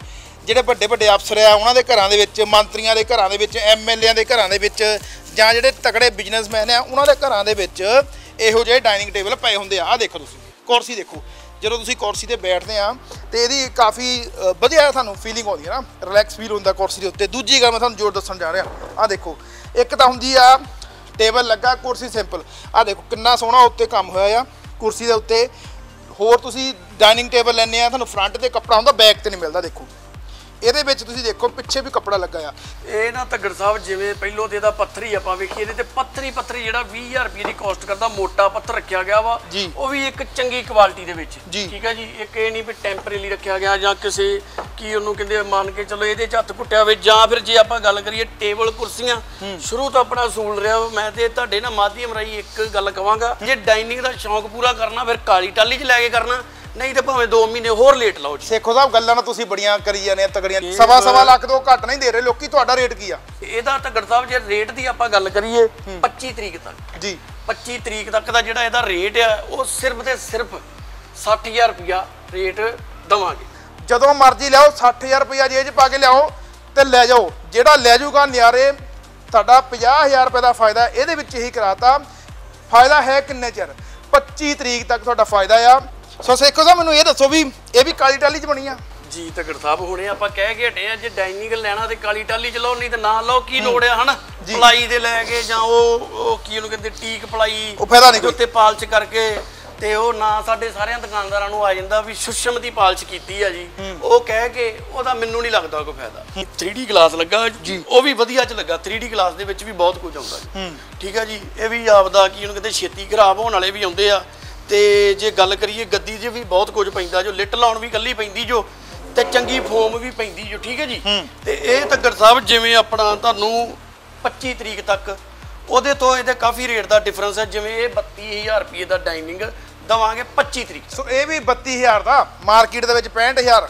ਜਿਹੜੇ ਵੱਡੇ ਵੱਡੇ ਅਫਸਰ ਆ, ਉਹਨਾਂ ਦੇ ਘਰਾਂ ਦੇ ਵਿੱਚ, ਮੰਤਰੀਆਂ ਦੇ ਘਰਾਂ ਦੇ ਵਿੱਚ ਐਮਐਲਏਆਂ ਦੇ ਘਰਾਂ ਦੇ ਵਿੱਚ, ਜਾਂ ਜਿਹੜੇ ਤਕੜੇ ਬਿਜ਼ਨਸਮੈਨ ਆ, ਉਹਨਾਂ ਦੇ ਘਰਾਂ ਦੇ ਵਿੱਚ ਇਹੋ ਜਿਹੇ ਡਾਈਨਿੰਗ ਟੇਬਲ ਪਏ ਹੁੰਦੇ ਆ। ਆ ਦੇਖੋ ਤੁਸੀਂ, ਕੁਰਸੀ ਦੇਖੋ। ਜਦੋਂ ਤੁਸੀਂ ਕੁਰਸੀ ਤੇ ਬੈਠਦੇ ਆ, ਤੇ ਇਹਦੀ ਕਾਫੀ ਵਧੀਆ ਤੁਹਾਨੂੰ ਫੀਲਿੰਗ ਆਉਂਦੀ ਹੈ ਨਾ ਰਿਲੈਕਸ ਫੀਲ ਹੁੰਦਾ ਕੁਰਸੀ ਦੇ ਉੱਤੇ। ਦੂਜੀ ਗੱਲ ਮੈਂ ਤੁਹਾਨੂੰ ਜੋਰ ਦੱਸਣ ਜਾ ਰਿਹਾ ਆ ਦੇਖੋ, ਇੱਕ ਤਾਂ ਹੁੰਦੀ ਆ, ਟੇਬਲ ਲੱਗਾ, ਕੁਰਸੀ ਸਿੰਪਲ ਆ ਦੇਖੋ, ਕਿੰਨਾ ਸੋਹਣਾ ਉੱਤੇ ਕੰਮ ਹੋਇਆ ਆ, ਕੁਰਸੀ ਦੇ ਉੱਤੇ। ਹੋਰ ਤੁਸੀਂ ਡਾਈਨਿੰਗ ਟੇਬਲ ਲੈਣੇ ਆ, ਤੁਹਾਨੂੰ ਫਰੰਟ ਤੇ ਕੱਪੜਾ ਹੁੰਦਾ ਬੈਕ ਤੇ ਨਹੀਂ ਮਿਲਦਾ, ਦੇਖੋ। ਇਹਦੇ ਵਿੱਚ ਤੁਸੀਂ ਦੇਖੋ ਪਿੱਛੇ ਵੀ ਕੱਪੜਾ ਲੱਗਾ ਆ ਇਹ ਨਾ ਧੱਗੜ ਸਾਹਿਬ ਜਿਵੇਂ ਪਹਿਲੋਂ ਤੇ ਇਹਦਾ ਪੱਥਰੀ ਆਪਾਂ ਵੇਖੀਏ ਇਹਦੇ ਤੇ ਪੱਥਰੀ ਪੱਥਰੀ ਜਿਹੜਾ 20000 ਰੁਪਏ ਦੀ ਕਾਸਟ ਕਰਦਾ ਮੋਟਾ ਪੱਥਰ ਰੱਖਿਆ ਗਿਆ ਵਾ। ਉਹ ਵੀ ਇੱਕ ਚੰਗੀ ਕੁਆਲਿਟੀ ਦੇ ਵਿੱਚ। ਠੀਕ ਹੈ ਜੀ ਇੱਕ ਇਹ ਨਹੀਂ ਵੀ ਟੈਂਪਰੇਰੀ ਰੱਖਿਆ ਗਿਆ ਜਾਂ ਕਿਸੇ ਕੀ ਉਹਨੂੰ ਕਹਿੰਦੇ ਮੰਨ ਕੇ ਚਲੋ ਇਹਦੇ ਚ ਹੱਥ ਘੁੱਟਿਆ ਹੋਵੇ ਜਾਂ ਫਿਰ ਜੇ ਆਪਾਂ ਗੱਲ ਕਰੀਏ ਟੇਬਲ ਕੁਰਸੀਆਂ ਸ਼ੁਰੂ ਤੋਂ ਆਪਣਾ ਅਸੂਲ ਰਿਹਾ। ਮੈਂ ਤੇ ਤੁਹਾਡੇ ਨਾਲ ਮਾਧਿਅਮ ਰਾਹੀਂ ਇੱਕ ਗੱਲ ਕਵਾਂਗਾ ਜੇ ਡਾਈਨਿੰਗ ਦਾ ਸ਼ੌਂਕ ਪੂਰਾ ਕਰਨਾ ਫਿਰ ਕਾਲੀ ਟਾਲੀ 'ਚ ਲੈ ਕੇ ਕਰਨਾ ਨਹੀਂ ਤੇ ਭਾਵੇਂ 2 ਮਹੀਨੇ ਹੋਰ ਲੇਟ ਲਾਓ ਜੀ। ਸੇਖੋ ਸਾਹਿਬ ਗੱਲਾਂ ਨਾ ਤੁਸੀਂ ਬੜੀਆਂ ਕਰੀ ਜਾਂਦੇ ਆ ਤਗੜੀਆਂ ਸਵਾ ਸਵਾ ਲੱਖ ਤੋਂ ਘੱਟ ਨਹੀਂ ਦੇ ਰਹੇ। ਲੋਕੀ ਤੁਹਾਡਾ ਰੇਟ ਕੀ ਆ? ਇਹਦਾ ਧੱਗੜ ਸਾਹਿਬ ਜੇ ਰੇਟ ਦੀ ਆਪਾਂ ਗੱਲ ਕਰੀਏ 25 ਤਰੀਕ ਤੱਕ। ਜੀ। 25 ਤਰੀਕ ਤੱਕ ਦਾ ਜਿਹੜਾ ਇਹਦਾ ਰੇਟ ਆ ਉਹ ਸਿਰਫ ਤੇ ਸਿਰਫ 60000 ਰੁਪਇਆ ਰੇਟ ਦਵਾਂਗੇ। ਜਦੋਂ ਮਰਜ਼ੀ ਲਿਆਓ 60000 ਰੁਪਇਆ ਜੇਬ 'ਚ ਪਾ ਕੇ ਲਿਆਓ ਤੇ ਲੈ ਜਾਓ। ਜਿਹੜਾ ਲੈ ਜਾਊਗਾ ਨਿਆਰੇ ਤੁਹਾਡਾ 50000 ਰੁਪਏ ਦਾ ਫਾਇਦਾ ਇਹਦੇ ਵਿੱਚ ਹੀ ਕਰਾਤਾ। ਫਾਇਦਾ ਹੈ ਕਿੰਨੇ ਚਿਰ? 25 ਤਰੀਕ ਤੱਕ ਤੁਹਾਡਾ ਫਾਇਦਾ ਆ। ਸੋ ਸੇਖੋ ਸਾਹਿਬ ਮੈਨੂੰ ਇਹ ਦੱਸੋ ਵੀ ਇਹ ਵੀ ਕਾਲੀ ਟਾਲੀ 'ਚ ਬਣੀ ਆ? ਜੀ ਤਗੜ ਸਾਹਿਬ ਹੁਣੇ ਆਪਾਂ ਕਹਿ ਕੇ ਹਟੇ ਆ ਜੇ ਡਾਈਨਿੰਗ ਲੈਣਾ ਤੇ ਕਾਲੀ ਟਾਲੀ ਚ ਲਓ ਨਹੀਂ ਤੇ ਨਾ ਲਓ ਕੀ ਲੋੜ ਆ ਹਨਾ? ਪਲਾਈ ਦੇ ਲੈ ਕੇ ਜਾਂ ਉਹ ਉਹ ਕੀ ਉਹਨੂੰ ਕਹਿੰਦੇ ਟੀਕ ਪਲਾਈ ਉਹ ਫਾਇਦਾ ਨਹੀਂ। ਉੱਤੇ ਪਾਲਚ ਕਰਕੇ ਤੇ ਉਹ ਨਾ ਸਾਡੇ ਸਾਰਿਆਂ ਦੁਕਾਨਦਾਰਾਂ ਨੂੰ ਆ ਜਾਂਦਾ ਵੀ ਸੁਸ਼ਮ ਦੀ ਪਾਲਚ ਕੀਤੀ ਆ ਜੀ। ਉਹ ਕਹਿ ਕੇ ਉਹਦਾ ਮੈਨੂੰ ਨਹੀਂ ਲੱਗਦਾ ਕੋਈ ਫਾਇਦਾ। 3D ਗਲਾਸ ਲੱਗਾ ਜੀ। ਉਹ ਵੀ ਵਧੀਆ ਚ ਲੱਗਾ 3D ਗਲਾਸ ਦੇ ਵਿੱਚ ਵੀ ਬਹੁਤ ਕੁਝ ਆਉਂਦਾ ਜੀ। ਠੀਕ ਆ ਜੀ ਇਹ ਵੀ ਆਪਦਾ ਕੀ ਉਹਨੂੰ ਕਹਿੰਦੇ ਛੇਤੀ ਖਰਾਬ ਹੋਣ ਵਾਲੇ ਵੀ ਆਉਂਦੇ ਆ। ਤੇ ਜੇ ਗੱਲ ਕਰੀਏ ਗੱਦੀ 'ਚ ਵੀ ਬਹੁਤ ਕੁਝ ਪੈਂਦਾ ਜੋ ਲਿਟ ਲਾਉਣ ਵੀ ਕੱਲੀ ਪੈਂਦੀ ਜੋ ਤੇ ਚੰਗੀ ਫੋਮ ਵੀ ਪੈਂਦੀ ਜੋ ਠੀਕ ਹੈ ਜੀ? ਤੇ ਇਹ ਤੱਗੜ ਸਾਹਿਬ ਜਿਵੇਂ ਆਪਣਾ ਤੁਹਾਨੂੰ 25 ਤਰੀਕ ਤੱਕ ਉਹਦੇ ਤੋਂ ਇਹਦੇ ਕਾਫੀ ਰੇਟ ਦਾ ਡਿਫਰੈਂਸ ਹੈ ਜਿਵੇਂ ਇਹ 32000 ਰੁਪਏ ਦਾ ਡਾਈਨਿੰਗ ਦਵਾਂਗੇ 25 ਤਰੀਕ। ਸੋ ਇਹ ਵੀ 32000 ਦਾ ਮਾਰਕੀਟ ਦੇ ਵਿੱਚ 65000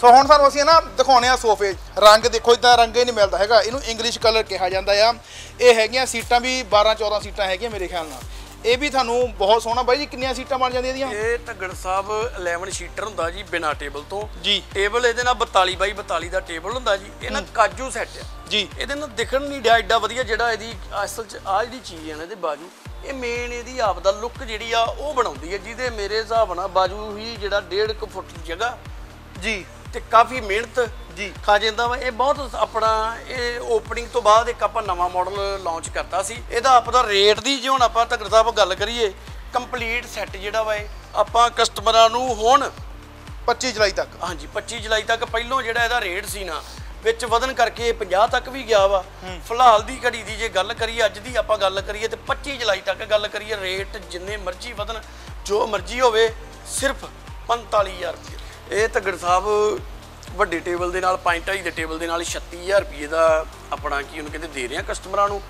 ਸੋ ਹੁਣ ਸਾਨੂੰ ਅਸੀਂ ਨਾ ਦਿਖਾਉਣੇ ਆ ਸੋਫੇ ਰੰਗ ਦੇਖੋ ਇਦਾਂ ਰੰਗ ਹੀ ਨਹੀਂ ਮਿਲਦਾ ਹੈਗਾ। ਇਹਨੂੰ ਇੰਗਲਿਸ਼ ਕਲਰ ਕਿਹਾ ਜਾਂਦਾ ਆ। ਇਹ ਹੈਗੀਆਂ ਸੀਟਾਂ ਵੀ 12 14 ਸੀਟਾਂ ਹੈਗੀਆਂ ਮੇਰੇ ਖਿਆਲ ਨਾਲ। ਇਹ ਵੀ ਤੁਹਾਨੂੰ ਬਹੁਤ ਸੋਹਣਾ ਬਾਈ ਜੀ ਕਿੰਨੀਆਂ ਸੀਟਾਂ ਬਣ ਜਾਂਦੀਆਂ ਇਹਦੀਆਂ? ਇਹ ਤੱਗੜ ਸਾਹਿਬ 11 ਸ਼ੀਟਰ ਹੁੰਦਾ ਜੀ ਬਿਨਾ ਟੇਬਲ ਤੋਂ। ਜੀ। ਟੇਬਲ ਇਹਦੇ ਨਾਲ 42 ਬਾਈ 42 ਦਾ ਟੇਬਲ ਹੁੰਦਾ ਜੀ। ਇਹ ਨਾ ਕਾਜੂ ਸੈੱਟ ਆ। ਜੀ। ਇਹਦੇ ਨਾਲ ਦਿਖਣ ਨਹੀਂ ਡਿਆ ਐਡਾ ਵਧੀਆ ਜਿਹੜਾ ਇਹਦੀ ਅਸਲ ਚ ਆ ਜਿਹੜੀ ਚੀਜ਼ ਹੈ ਨਾ ਇਹਦੇ ਬਾਜੂ ਇਹ ਮੇਨ ਇਹਦੀ ਆਪ ਦਾ ਲੁੱਕ ਜਿਹੜੀ ਆ ਉਹ ਬਣਾਉਂਦੀ ਹੈ ਜਿਹਦੇ ਮੇਰੇ ਹਿਸਾਬ ਨਾਲ ਬਾਜੂ ਹੀ ਜਿਹੜਾ 1.5 ਫੁੱਟ ਦੀ ਜਗ੍ਹਾ। ਜੀ। ਤੇ ਕਾਫੀ ਮਿਹਨਤ ਜੀ। ਖਾ ਜਾਂਦਾ ਵਾ। ਇਹ ਬਹੁਤ ਆਪਣਾ ਇਹ ਓਪਨਿੰਗ ਤੋਂ ਬਾਅਦ ਇੱਕ ਆਪਾਂ ਨਵਾਂ ਮਾਡਲ ਲਾਂਚ ਕਰਤਾ ਸੀ। ਇਹਦਾ ਆਪਦਾ ਰੇਟ ਦੀ ਜੇ ਹੁਣ ਆਪਾਂ ਤਕੜ ਸਾਹਿਬ ਗੱਲ ਕਰੀਏ ਕੰਪਲੀਟ ਸੈੱਟ ਜਿਹੜਾ ਵਾ ਇਹ ਆਪਾਂ ਕਸਟਮਰਾਂ ਨੂੰ ਹੁਣ 25 ਜੁਲਾਈ ਤੱਕ। ਹਾਂਜੀ 25 ਜੁਲਾਈ ਤੱਕ ਪਹਿਲੋਂ ਜਿਹੜਾ ਇਹਦਾ ਰੇਟ ਸੀ ਨਾ ਵਿੱਚ ਵਧਨ ਕਰਕੇ 50 ਤੱਕ ਵੀ ਗਿਆ ਵਾ। ਫਿਲਹਾਲ ਦੀ ਘੜੀ ਦੀ ਜੇ ਗੱਲ ਕਰੀਏ ਅੱਜ ਦੀ ਆਪਾਂ ਗੱਲ ਕਰੀਏ ਤੇ 25 ਜੁਲਾਈ ਤੱਕ ਗੱਲ ਕਰੀਏ ਰੇਟ ਜਿੰਨੇ ਮਰਜ਼ੀ ਵਧਨ ਜੋ ਮਰਜ਼ੀ ਹੋਵੇ ਸਿਰਫ 45000 ਰੁਪਏ। ਇਹ ਤਗੜ ਸਾਹਿਬ ਵੱਡੇ ਟੇਬਲ ਦੇ ਨਾਲ 5.5 ਦੇ ਟੇਬਲ ਦੇ ਨਾਲ 36000 ਰੁਪਏ ਦਾ ਆਪਣਾ ਕੀ ਉਹਨੂੰ ਕਹਿੰਦੇ ਦੇ ਰਹੇ ਆ ਕਸਟਮਰਾਂ ਨੂੰ।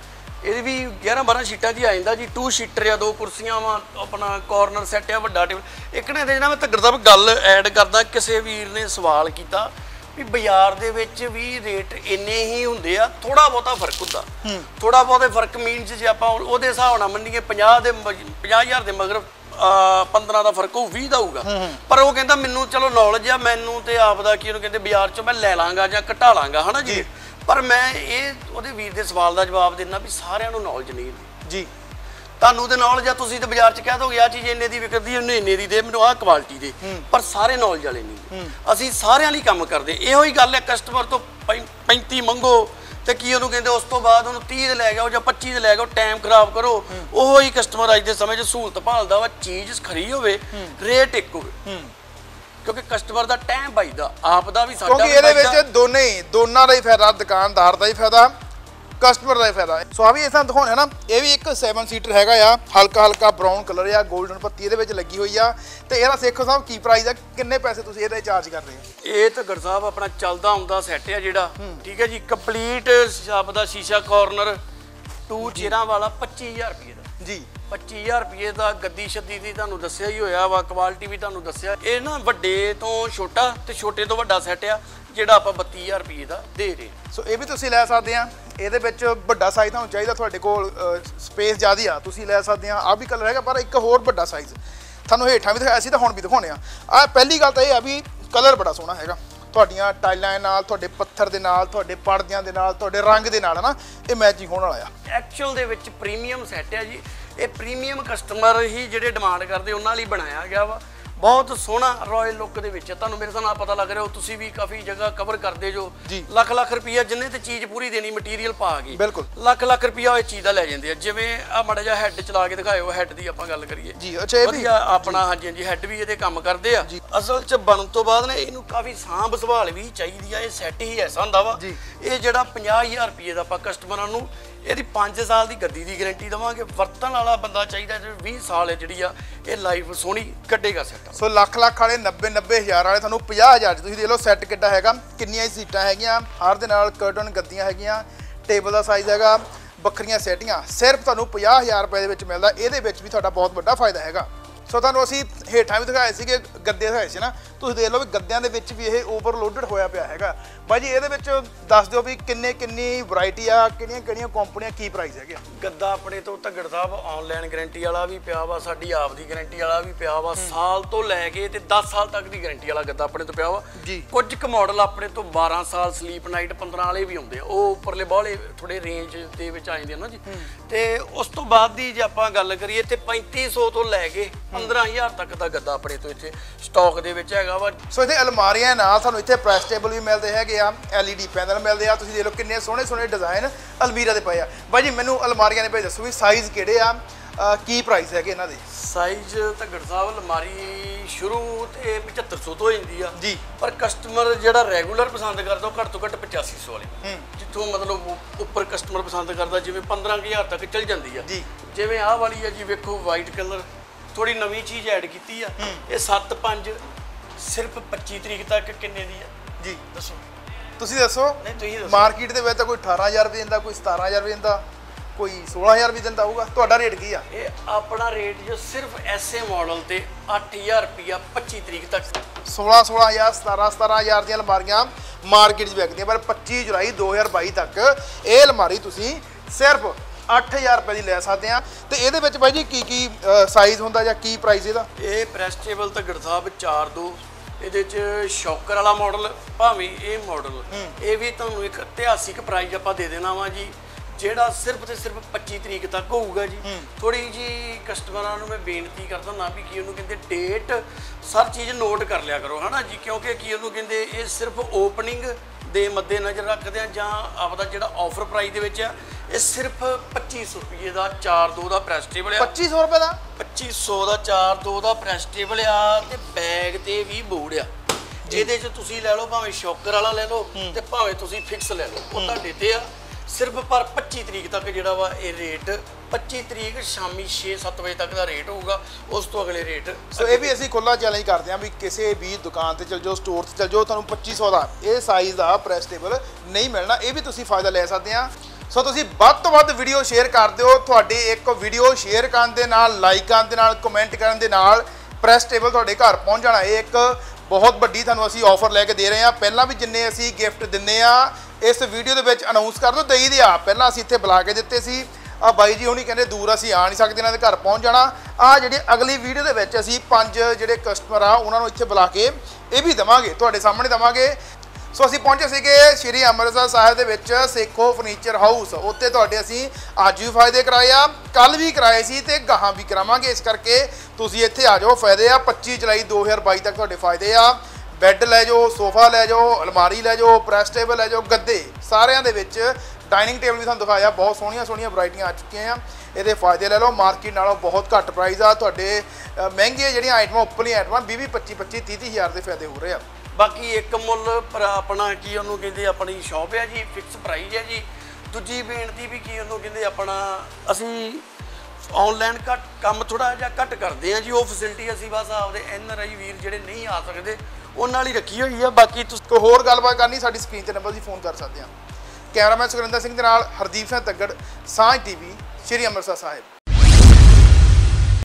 ਇਹਦੇ ਵੀ 11 12 ਸ਼ੀਟਾਂ ਦੀ ਆ ਜਾਂਦਾ ਜੀ 2 ਸ਼ੀਟਰ ਆ ਦੋ ਕੁਰਸੀਆਂ ਵਾ ਆਪਣਾ ਕਾਰਨਰ ਸੈੱਟ ਆ ਵੱਡਾ ਟੇਬਲ। ਇੱਕ ਨੇ ਇਹਦੇ ਨਾਲ ਮੈਂ ਤਗੜ ਸਾਹਿਬ ਗੱਲ ਐਡ ਕਰਦਾ ਕਿਸੇ ਵੀਰ ਨੇ ਸਵਾਲ ਕੀਤਾ ਵੀ ਬਾਜ਼ਾਰ ਦੇ ਵਿੱਚ ਵੀ ਰੇਟ ਇੰਨੇ ਹੀ ਹੁੰਦੇ ਆ ਥੋੜਾ ਬਹੁਤਾ ਫ਼ਰਕ ਹੁੰਦਾ। ਥੋੜਾ ਬਹੁਤਾ ਫ਼ਰਕ ਮੀਨਸ ਜੇ ਆਪਾਂ ਉਹਦੇ ਹਿਸਾਬ ਨਾਲ ਮੰਨੀਏ 50 ਦੇ 50000 ਦੇ ਮਗਰ 15 ਦਾ ਫ਼ਰਕ ਹੋਊ 20 ਦਾ ਹੋਊਗਾ। ਪਰ ਉਹ ਕਹਿੰਦਾ ਮੈਨੂੰ ਚਲੋ ਨੌਲੇਜ ਆ ਮੈਨੂੰ ਤੇ ਆਪ ਦਾ ਕੀ ਉਹਨੂੰ ਕਹਿੰਦੇ ਬਾਜ਼ਾਰ ਚੋਂ ਮੈਂ ਲੈ ਲਾਂਗਾ ਜਾਂ ਘਟਾ ਲਾਂਗਾ ਹਨਾ ਜੀ? ਪਰ ਮੈਂ ਇਹ ਉਹਦੇ ਵੀਰ ਦੇ ਸਵਾਲ ਦਾ ਜਵਾਬ ਦੇਣਾ ਵੀ ਸਾਰਿਆਂ ਨੂੰ ਨੌਲੇਜ ਨਹੀਂ ਹੁੰਦੀ। ਜੀ। ਤੁਹਾਨੂੰ ਤੇ ਨੌਲੇਜ ਆ ਤੁਸੀਂ ਤੇ ਬਾਜ਼ਾਰ 'ਚ ਕਹਿ ਦੋਗੇ ਆ ਚੀਜ਼ ਇੰਨੇ ਦੀ ਵਿਕਦੀ ਹੈ ਉਹਨੇ ਇੰਨੇ ਦੀ ਦੇ ਮੈਨੂੰ ਆਹ ਕੁਆਲਿਟੀ ਦੇ। ਪਰ ਸਾਰੇ ਨੌਲੇਜ ਵਾਲੇ ਨਹੀਂ। ਅਸੀਂ ਸਾਰਿਆਂ ਲਈ ਕੰਮ ਕਰਦੇ ਇਹੋ ਹੀ ਗੱਲ ਹੈ ਕਸਟਮਰ ਤੋਂ ਪੈਂ- 35 ਮੰਗੋ ਤੇ ਕੀ ਉਹਨੂੰ ਕਹਿੰਦੇ ਉਸ ਤੋਂ ਬਾਅਦ ਉਹਨੂੰ 30 ਦੇ ਲੈ ਜਾਓ ਜਾਂ 25 ਦੇ ਲੈ ਜਾਓ ਟਾਈਮ ਖਰਾਬ ਕਰੋ। ਉਹੋ ਹੀ ਕਸਟਮਰ ਅੱਜ ਦੇ ਸਮੇਂ 'ਚ ਸਹੂਲਤ ਭਾਲਦਾ ਵਾ ਚੀਜ਼ ਖਰੀ ਹੋਵੇ ਰੇਟ ਇੱਕ ਹੋਵੇ। ਕਿਉਂਕਿ ਕਸਟਮਰ ਦਾ ਟਾਈਮ ਬਚਦਾ ਆਪ ਦਾ ਵੀ ਸਾਡਾ ਕਿਉਂਕਿ ਇਹਦੇ। ਵਿੱਚ ਦੋਨੇ ਹੀ ਦੋਨਾਂ ਦਾ ਹੀ ਫਾਇਦਾ ਦੁਕਾਨਦਾਰ ਦਾ ਹੀ ਫਾਇਦਾ। ਕਸਟਮਰ ਦਾ ਹੀ ਫਾਇਦਾ। ਹੈ ਸੋ ਆ ਵੀ ਇਹ ਤੁਹਾਨੂੰ ਦਿਖਾਉਣਾ ਨਾ ਇਹ ਵੀ ਇੱਕ 7 ਸੀਟਰ ਹੈਗਾ ਆ ਹਲਕਾ ਹਲਕਾ ਬ੍ਰਾਊਨ ਕਲਰ ਆ 골ਡਨ ਪੱਤੀ ਇਹਦੇ ਵਿੱਚ ਲੱਗੀ ਹੋਈ ਆ। ਤੇ ਇਹਦਾ ਸੇਖੋ ਸਾਹਿਬ ਕੀ ਪ੍ਰਾਈਸ ਆ ਕਿੰਨੇ ਪੈਸੇ ਤੁਸੀਂ ਇਹਦੇ ਚਾਰਜ ਕਰ ਰਹੇ ਹੋ? ਇਹ ਧੱਗੜ ਸਾਹਿਬ ਆਪਣਾ ਚੱਲਦਾ ਆਉਂਦਾ ਸੈੱਟ ਆ ਜਿਹੜਾ। ਠੀਕ ਹੈ ਜੀ ਕੰਪਲੀਟ ਸ਼ਾਪ ਦਾ ਸ਼ੀਸ਼ਾ ਕਾਰਨਰ 2 ਚੇਅਰਾਂ ਵਾਲਾ 25000 ਰੁਪਏ ਦਾ। ਜੀ। 25000 ਰੁਪਏ ਦਾ ਗੱਦੀ ਸ਼ੱਦੀ ਦੀ ਤੁਹਾਨੂੰ ਦੱਸਿਆ ਹੀ ਹੋਇਆ ਵਾ ਕੁਆਲਿਟੀ ਵੀ ਤੁਹਾਨੂੰ ਦੱਸਿਆ। ਇਹ ਨਾ ਵੱਡੇ ਤੋਂ ਛੋਟਾ ਤੇ ਛੋਟੇ ਤੋਂ ਵੱਡਾ ਸੈੱਟ ਆ। ਜਿਹੜਾ ਆਪਾਂ 32000 ਰੁਪਏ ਦਾ ਦੇ ਰਹੇ ਹਾਂ। ਸੋ ਇਹ ਵੀ ਤੁਸੀਂ ਲੈ ਸਕਦੇ ਆ ਇਹਦੇ ਵਿੱਚ ਵੱਡਾ ਸਾਈਜ਼ ਤੁਹਾਨੂੰ ਚਾਹੀਦਾ ਤੁਹਾਡੇ ਕੋਲ ਸਪੇਸ ਜ਼ਿਆਦੀ ਆ। ਤੁਸੀਂ ਲੈ ਸਕਦੇ ਆ ਆ ਵੀ ਕਲਰ ਹੈਗਾ ਪਰ ਇੱਕ ਹੋਰ ਵੱਡਾ ਸਾਈਜ਼ ਤੁਹਾਨੂੰ ਹੇਠਾਂ ਵੀ ਦਿਖਾਇਆ ਸੀ ਤਾਂ ਹੁਣ ਵੀ ਦਿਖਾਉਣੇ ਆ ਆ ਪਹਿਲੀ ਗੱਲ ਤਾਂ ਇਹ ਆ ਵੀ ਕਲਰ ਬੜਾ ਸੋਹਣਾ ਹੈਗਾ। ਤੁਹਾਡੀਆਂ ਟਾਈਲਾਂ ਨਾਲ ਤੁਹਾਡੇ ਪੱਥਰ ਦੇ ਨਾਲ ਤੁਹਾਡੇ ਪਰਦਿਆਂ ਦੇ ਨਾਲ ਤੁਹਾਡੇ ਰੰਗ ਦੇ ਨਾਲ ਹਨਾ? ਇਹ ਮੈਚਿੰਗ ਹੋਣ ਵਾਲਾ ਆ। ਐਕਚੁਅਲ ਦੇ ਵਿੱਚ ਪ੍ਰੀਮੀਅਮ ਸੈੱਟ ਹੈ ਜੀ। ਇਹ ਪ੍ਰੀਮੀਅਮ ਕਸਟਮਰ ਹੀ ਜਿਹੜੇ ਡਿਮਾਂਡ ਕਰਦੇ ਉਹਨਾਂ ਲਈ ਬਣਾਇਆ ਗਿਆ ਵਾ। ਬਹੁਤ ਸੋਹਣਾ ਰਾਇਲ ਲੁੱਕ ਦੇ ਵਿੱਚ। ਤੁਹਾਨੂੰ ਮੇਰੇ ਨਾਲ ਪਤਾ ਲੱਗ ਰਿਹਾ ਹੋ ਤੁਸੀਂ ਵੀ ਕਾਫੀ ਜਗ੍ਹਾ ਕਵਰ ਕਰਦੇ ਜੋ। ਲੱਖ ਲੱਖ ਰੁਪਈਆ ਜਿੰਨੇ ਤੇ ਚੀਜ਼ ਪੂਰੀ ਦੇਣੀ ਮਟੀਰੀਅਲ ਪਾ ਕੇ ਬਿਲਕੁਲ। ਲੱਖ ਲੱਖ ਰੁਪਈਆ ਇਹ ਚੀਜ਼ ਦਾ ਲੈ ਜਾਂਦੇ ਆ ਜਿਵੇਂ ਆ ਮੜਾ ਜਿਹਾ ਹੈੱਡ ਚਲਾ ਕੇ ਦਿਖਾਇਓ ਹੈੱਡ ਦੀ ਆਪਾਂ ਗੱਲ ਕਰੀਏ ਜੀ ਅੱਛਾ ਇਹ ਵੀ ਆਪਣਾ ਹਾਂਜੀ ਹਾਂਜੀ ਹੈੱਡ ਵੀ ਇਹਦੇ ਕੰਮ ਕਰਦੇ ਆ ਅਸਲ 'ਚ ਬਣਨ ਤੋਂ ਬਾਅਦ ਨਾ ਇਹਨੂੰ ਕਾਫੀ ਸਾਂਭ ਸੰਭਾਲ ਵੀ ਚਾਹੀਦੀ ਆ ਇਹ ਸੈੱਟ ਹੀ ਐਸਾ ਹੁੰਦਾ ਵਾ। ਇਹ ਜਿਹੜਾ 50000 ਰੁਪਏ ਦਾ ਆਪਾਂ ਕਸਟਮਰਾਂ ਨੂੰ ਇਹਦੀ 5 ਸਾਲ ਦੀ ਗੱਦੀ ਦੀ ਗਾਰੰਟੀ ਦਵਾਂਗੇ। ਵਰਤਣ ਵਾਲਾ ਬੰਦਾ ਚਾਹੀਦਾ ਜਿਹੜਾ 20 ਸਾਲ ਹੈ ਜਿਹੜੀ ਆ, ਇਹ ਲਾਈਫ ਸੋਹਣੀ ਕੱਢੇਗਾ ਸੈੱਟ ਸੋ ਲੱਖ ਲੱਖ ਵਾਲੇ 90 90 ਹਜ਼ਾਰ ਵਾਲੇ, ਤੁਹਾਨੂੰ 50 ਹਜ਼ਾਰ 'ਚ ਤੁਸੀਂ ਦੇਖ ਲਓ ਸੈੱਟ ਕਿੱਡਾ ਹੈਗਾ। ਕਿੰਨੀਆਂ ਹੀ ਸੀਟਾਂ ਹੈਗੀਆਂ, ਹਰ ਦੇ ਨਾਲ ਕਰਟਨ ਗੱਦੀਆਂ ਹੈਗੀਆਂ ਟੇਬਲ ਦਾ ਸਾਈਜ਼ ਹੈਗਾ, ਵੱਖਰੀਆਂ ਸੈਟੀਆਂ ਸਿਰਫ ਤੁਹਾਨੂੰ 50 ਹਜ਼ਾਰ ਰੁਪਏ ਦੇ ਵਿੱਚ ਮਿਲਦਾ, ਇਹਦੇ ਵਿੱਚ ਵੀ ਤੁਹਾਡਾ ਬਹੁਤ ਵੱਡਾ ਫਾਇਦਾ ਹੈਗਾ। ਸੋ ਤੁਹਾਨੂੰ ਅਸੀਂ ਹੇਠਾਂ ਵੀ ਦਿਖਾਏ ਸੀਗੇ ਗੱਦੇ ਦਿਖਾਏ ਸੀ ਨਾ। ਤੁਸੀਂ ਦੇਖ ਲਓ ਵੀ ਗੱਦਿਆਂ ਦੇ ਵਿੱਚ ਵੀ ਇਹ ਓਵਰਲੋਡਡ ਹੋਇਆ ਪਿਆ ਹੈਗਾ। ਬਾਈ ਜੀ ਇਹਦੇ ਵਿੱਚ ਦੱਸ ਦਿਓ ਵੀ ਕਿੰਨੇ ਕਿੰਨੀ ਵੈਰਾਈਟੀ ਆ ਕਿਹੜੀਆਂ ਕਿਹੜੀਆਂ ਕੰਪਨੀਆਂ ਕੀ ਪ੍ਰਾਈਸ ਹੈਗੇ? ਗੱਦਾ ਆਪਣੇ ਤੋਂ ਧੱਗੜ ਸਾਹਿਬ ਆਨਲਾਈਨ ਗਾਰੰਟੀ ਵਾਲਾ ਵੀ ਪਿਆ ਵਾ ਸਾਡੀ ਆਪ ਦੀ ਗਾਰੰਟੀ ਵਾਲਾ ਵੀ ਪਿਆ ਵਾ। ਸਾਲ ਤੋਂ ਲੈ ਕੇ ਤੇ 10 ਸਾਲ ਤੱਕ ਦੀ ਗਾਰੰਟੀ ਵਾਲਾ ਗੱਦਾ ਆਪਣੇ ਤੋਂ ਪਿਆ ਵਾ। ਜੀ। ਕੁਝ ਕੁ ਮਾਡਲ ਆਪਣੇ ਤੋਂ 12 ਸਾਲ ਸਲੀਪ ਨਾਈਟ 15 ਵਾਲੇ ਵੀ ਆਉਂਦੇ ਆ। ਉਹ ਉੱਪਰਲੇ ਬਾਹਲੇ ਥੋੜੇ ਰੇਂਜ ਦੇ ਵਿੱਚ ਆ ਜਾਂਦੇ ਆ ਨਾ ਜੀ। ਤੇ ਉਸ ਤੋਂ ਬਾਅਦ ਦੀ ਜੇ ਆਪਾਂ ਗੱਲ ਕਰੀਏ ਤੇ 3500 ਤੋਂ ਲੈ ਕੇ 15000 ਤੱਕ ਦਾ ਗੱਦਾ ਆਪਣੇ ਤੋਂ ਇੱਥੇ ਸਟਾਕ ਦੇ ਵਿੱਚ ਹੈਗਾ ਵਾ। ਸੋ ਇੱਥੇ ਅਲਮਾਰੀਆਂ ਨਾਲ ਤੁਹਾਨੂੰ ਇੱਥੇ ਪ੍ਰੈਸ ਟੇਬਲ ਵੀ ਮਿਲਦੇ ਹੈਗੇ ਆ LED ਪੈਨਲ ਮਿਲਦੇ ਆ। ਤੁਸੀਂ ਦੇਖ ਲਓ ਕਿੰਨੇ ਸੋਹਣੇ ਸੋਹਣੇ ਡਿਜ਼ਾਈਨ ਅਲਮੀਰਾ ਦੇ ਪਏ ਆ। ਬਾਈ ਜੀ ਮੈਨੂੰ ਅਲਮਾਰੀਆਂ ਦੇ ਪਏ ਦੱਸੋ ਵੀ ਸਾਈਜ਼ ਕਿਹੜੇ ਆ ਕੀ ਪ੍ਰਾਈਸ ਹੈਗੇ ਇਹਨਾਂ ਦੇ? ਸਾਈਜ਼ ਧੱਗੜ ਸਾਹਿਬ ਅਲਮਾਰੀ ਸ਼ੁਰੂ ਤੇ 7500 ਤੋਂ ਹੋ ਜਾਂਦੀ ਆ। ਜੀ। ਪਰ ਕਸਟਮਰ ਜਿਹੜਾ ਰੈਗੂਲਰ ਪਸੰਦ ਕਰਦਾ ਉਹ ਘੱਟ ਤੋਂ ਘੱਟ 8500 ਵਾਲੀ। ਜਿੱਥੋਂ ਮਤਲਬ ਉੱਪਰ ਕਸਟਮਰ ਪਸੰਦ ਕਰਦਾ ਜਿਵੇਂ 15000 ਤੱਕ ਚਲ ਜਾਂਦੀ ਆ। ਜੀ। ਜਿਵੇਂ ਆਹ ਵਾਲੀ ਆ ਜੀ ਵੇਖੋ ਵਾਈਟ ਕਲਰ ਥੋੜੀ ਨਵੀਂ ਚੀਜ਼ ਐਡ ਕੀਤੀ ਆ। ਇਹ 7 5 ਸਿਰਫ 25 ਤਰੀਕ ਤੱਕ ਕਿੰਨੇ ਦੀ ਆ? ਜੀ। ਦੱਸੋ। ਤੁਸੀਂ ਦੱਸੋ। ਨਹੀਂ ਤੁਸੀਂ ਦੱਸੋ। ਮਾਰਕੀਟ ਦੇ ਵਿੱਚ ਤਾਂ ਕੋਈ 18000 ਰੁਪਏ ਦਿੰਦਾ ਕੋਈ 17000 ਰੁਪਏ ਦਿੰਦਾ ਕੋਈ 16000 ਵੀ ਦਿੰਦਾ ਹੋਊਗਾ। ਤੁਹਾਡਾ ਰੇਟ ਕੀ ਆ? ਇਹ ਆਪਣਾ ਰੇਟ ਜੋ ਸਿਰਫ ਐਸੇ ਮਾਡਲ ਤੇ 8000 ਰੁਪਿਆ 25 ਤਰੀਕ ਤੱਕ। 16 16000 17 17000 ਦੀਆਂ ਅਲਮਾਰੀਆਂ ਮਾਰਕੀਟ 'ਚ ਵਿਕਦੀਆਂ ਪਰ 25 ਜੁਲਾਈ 2022 ਤੱਕ ਇਹ ਅਲਮਾਰੀ ਤੁਸੀਂ ਸਿਰਫ 8000 ਰੁਪਏ ਦੀ ਲੈ ਸਕਦੇ ਆ ਤੇ ਇਹਦੇ ਵਿੱਚ ਬਾਈ ਜੀ ਕੀ ਕੀ ਸਾਈਜ਼ ਹੁੰਦਾ ਜਾਂ ਕੀ ਪ੍ਰਾਈਸ ਇਹਦਾ? ਇਹ ਪ੍ਰੈਸਟੇਬਲ ਧੱਗੜ ਸਾਹਿਬ 4 2 ਇਹਦੇ ਚ ਸ਼ੌਕਰ ਵਾਲਾ ਮਾਡਲ ਭਾਵੇਂ ਇਹ ਮਾਡਲ ਇਹ ਵੀ ਤੁਹਾਨੂੰ ਇੱਕ ਇਤਿਹਾਸਿਕ ਪ੍ਰਾਈਜ਼ ਆਪਾਂ ਦੇ ਦੇਣਾ ਵਾ ਜੀ ਜਿਹੜਾ ਸਿਰਫ ਤੇ ਸਿਰਫ 25 ਤਰੀਕ ਤੱਕ ਹੋਊਗਾ ਜੀ। ਥੋੜੀ ਜੀ ਕਸਟਮਰਾਂ ਨੂੰ ਮੈਂ ਬੇਨਤੀ ਕਰਦਾ ਨਾ ਵੀ ਕੀ ਉਹਨੂੰ ਕਹਿੰਦੇ ਡੇਟ ਸਰ ਚੀਜ਼ ਨੋਟ ਕਰ ਲਿਆ ਕਰੋ ਹਨਾ ਜੀ? ਕਿਉਂਕਿ ਕੀ ਉਹਨੂੰ ਕਹਿੰਦੇ ਇਹ ਸਿਰਫ ਓਪਨਿੰਗ ਦੇ ਮੱਦੇ ਨਜ਼ਰ ਰੱਖਦੇ ਆ ਜਾਂ ਆਪਦਾ ਜਿਹੜਾ ਆਫਰ ਪ੍ਰਾਈਸ ਦੇ ਵਿੱਚ ਆ ਇਹ ਸਿਰਫ 2500 ਰੁਪਏ ਦਾ 4 2 ਦਾ ਪ੍ਰੈਸਟੇਬਲ ਆ। 2500 ਰੁਪਏ ਦਾ? 2500 ਦਾ 4 2 ਦਾ ਪ੍ਰੈਸਟੇਬਲ ਆ ਤੇ ਬੈਗ ਤੇ ਵੀ ਬੋਰਡ ਆ। ਜਿਹਦੇ ਚ ਤੁਸੀਂ ਲੈ ਲਓ ਭਾਵੇਂ ਸ਼ੌਕਰ ਵਾਲਾ ਲੈ ਲਓ ਤੇ ਭਾਵੇਂ ਤੁਸੀਂ ਫਿਕਸ ਲੈ ਲਓ ਉਹ ਤੁਹਾਡੇ ਤੇ ਆ। ਸਿਰਫ ਪਰ 25 ਤਰੀਕ ਤੱਕ ਜਿਹੜਾ ਵਾ ਇਹ ਰੇਟ 25 ਤਰੀਕ ਸ਼ਾਮੀ 6-7 ਵਜੇ ਤੱਕ ਦਾ ਰੇਟ ਹੋਊਗਾ ਉਸ ਤੋਂ ਅਗਲੇ ਰੇਟ ਸੋ ਇਹ ਵੀ ਅਸੀਂ ਖੁੱਲਾ ਚੈਲੰਜ ਕਰਦੇ ਹਾਂ ਵੀ ਕਿਸੇ ਵੀ ਦੁਕਾਨ ਤੇ ਚਲ ਜਾਓ ਸਟੋਰ ਤੇ ਚਲ ਜਾਓ ਤੁਹਾਨੂੰ 2500 ਦਾ ਇਹ ਸਾਈਜ਼ ਦਾ ਪ੍ਰੈਸ ਟੇਬਲ ਨਹੀਂ ਮਿਲਣਾ। ਇਹ ਵੀ ਤੁਸੀਂ ਫਾਇਦਾ ਲੈ ਸਕਦੇ ਆ ਸੋ ਤੁਸੀਂ ਵੱਧ ਤੋਂ ਵੱਧ ਵੀਡੀਓ ਸ਼ੇਅਰ ਕਰ ਦਿਓ। ਤੁਹਾਡੀ ਇੱਕ ਵੀਡੀਓ ਸ਼ੇਅਰ ਕਰਨ ਦੇ ਨਾਲ ਲਾਈਕ ਕਰਨ ਦੇ ਨਾਲ ਕਮੈਂਟ ਕਰਨ ਦੇ ਨਾਲ ਪ੍ਰੈਸ ਟੇਬਲ ਤੁਹਾਡੇ ਘਰ ਪਹੁੰਚ ਜਾਣਾ। ਇਹ ਇੱਕ ਬਹੁਤ ਵੱਡੀ ਤੁਹਾਨੂੰ ਅਸੀਂ ਆਫਰ ਲੈ ਕੇ ਦੇ ਰਹੇ ਹਾਂ। ਪਹਿਲਾਂ ਵੀ ਜਿੰਨੇ ਅਸੀਂ ਗਿਫਟ ਦਿੰਨੇ ਆ, ਇਸ ਵੀਡੀਓ ਦੇ ਵਿੱਚ ਅਨਾਉਂਸ ਕਰ ਦਿਓ। ਦਈ ਦੇ ਆ ਪਹਿਲਾਂ ਅਸੀਂ ਇੱਥੇ ਬੁਲਾ ਕੇ ਦਿੱਤੇ ਸੀ। ਆ ਬਾਈ ਜੀ ਹੁਣੀ ਕਹਿੰਦੇ, ਦੂਰ ਅਸੀਂ ਆ ਨਹੀਂ ਸਕਦੇ, ਇਹਨਾਂ ਦੇ ਘਰ ਪਹੁੰਚ ਜਾਣਾ। ਆ ਜਿਹੜੀ ਅਗਲੀ ਵੀਡੀਓ ਦੇ ਵਿੱਚ ਅਸੀਂ ਪੰਜ ਜਿਹੜੇ ਕਸਟਮਰ ਆ, ਉਹਨਾਂ ਨੂੰ ਇੱਥੇ ਬੁਲਾ ਕੇ ਇਹ ਵੀ ਦਵਾਂਗੇ। ਤੁਹਾਡੇ ਸਾਹਮਣੇ ਦਵਾਂਗੇ। ਸੋ ਅਸੀਂ ਪਹੁੰਚੇ ਸੀਗੇ ਸ਼੍ਰੀ ਅੰਮ੍ਰਿਤਸਰ ਸਾਹਿਬ ਦੇ ਵਿੱਚ ਸੇਖੋ ਫਰਨੀਚਰ ਹਾਊਸ। ਉੱਥੇ ਤੁਹਾਡੇ ਅਸੀਂ ਅੱਜ ਵੀ ਫਾਇਦੇ ਕਰਾਏ ਆ ਕੱਲ ਵੀ ਕਰਾਏ ਸੀ ਤੇ ਗਾਹਾਂ ਵੀ ਕਰਾਵਾਂਗੇ। ਇਸ ਕਰਕੇ ਤੁਸੀਂ ਇੱਥੇ ਆ ਜਾਓ, ਫਾਇਦੇ ਆ 25 ਜੁਲਾਈ 2022 ਤੱਕ ਤੁਹਾਡੇ ਫਾਇਦੇ ਆ। ਬੈੱਡ ਲੈ ਜਾਓ, ਸੋਫਾ ਲੈ ਜਾਓ, ਅਲਮਾਰੀ ਲੈ ਜਾਓ, ਪ੍ਰੈਸ ਟੇਬਲ ਲੈ ਜਾਓ, ਗੱਦੇ ਸਾਰਿਆਂ ਦੇ ਵਿੱਚ ਡਾਈਨਿੰਗ ਟੇਬਲ ਵੀ ਤੁਹਾਨੂੰ ਦਿਖਾਇਆ, ਬਹੁਤ ਸੋਹਣੀਆਂ ਸੋਹਣੀਆਂ ਵੈਰਾਈਟੀਆਂ ਆ ਚੁੱਕੀਆਂ ਆ। ਇਹਦੇ ਫਾਇਦੇ ਲੈ ਲਓ, ਮਾਰਕੀਟ ਨਾਲੋਂ ਬਹੁਤ ਘੱਟ ਪ੍ਰਾਈਸ ਆ। ਤੁਹਾਡੇ ਮਹਿੰਗੀਆਂ ਜਿਹੜੀਆਂ ਆਈਟਮਾਂ ਉੱਪਰਲੀਆਂ ਆਈਟਮਾਂ 20 20 25 25 30 30 ਹਜ਼ਾਰ ਦੇ ਫਾਇਦੇ ਹੋ ਰਹੇ ਆ। ਬਾਕੀ ਇੱਕ ਮੁੱਲ ਆਪਣਾ ਕੀ ਉਹਨੂੰ ਕਹਿੰਦੇ ਆਪਣੀ ਸ਼ਾਪ ਹੈ ਜੀ ਫਿਕਸ ਪ੍ਰਾਈਸ ਹੈ ਜੀ। ਦੂਜੀ ਬੇਨਤੀ ਵੀ ਕੀ ਉਹਨੂੰ ਕਹਿੰਦੇ ਆਪਣਾ ਅਸੀਂ ਆਨਲਾਈਨ ਘੱਟ ਕੰਮ ਥੋੜਾ ਜਿਹਾ ਘੱਟ ਕਰਦੇ ਆ ਜੀ, ਉਹ ਫੈਸਿਲਿਟੀ ਅਸੀਂ ਬਸ ਆਪਦੇ ਐਨ ਆਰ ਆਈ ਵੀਰ ਜਿਹੜੇ ਨਹੀਂ ਆ ਸਕਦੇ ਉਹਨਾਂ ਲਈ ਰੱਖੀ ਹੋਈ ਆ ਬਾਕੀ ਤੁਸੀਂ ਕੋਈ ਹੋਰ ਗੱਲਬਾਤ ਕਰਨੀ, ਸਾਡੀ ਸਕਰੀਨ ਤੇ ਨੰਬਰ ਤੁਸੀਂ ਫੋਨ ਕਰ ਸਕਦੇ ਆ ਕੈਮਰਾਮੈਨ ਸੁਖਰਿੰਦਰ ਸਿੰਘ ਦੇ ਨਾਲ ਹਰਦੀਪ ਸਿੰਘ ਤੱਗੜ, ਸਾਂਝ ਟੀਵੀ, ਸ਼੍ਰੀ ਅੰਮ੍ਰਿਤਸਰ ਸਾਹਿਬ।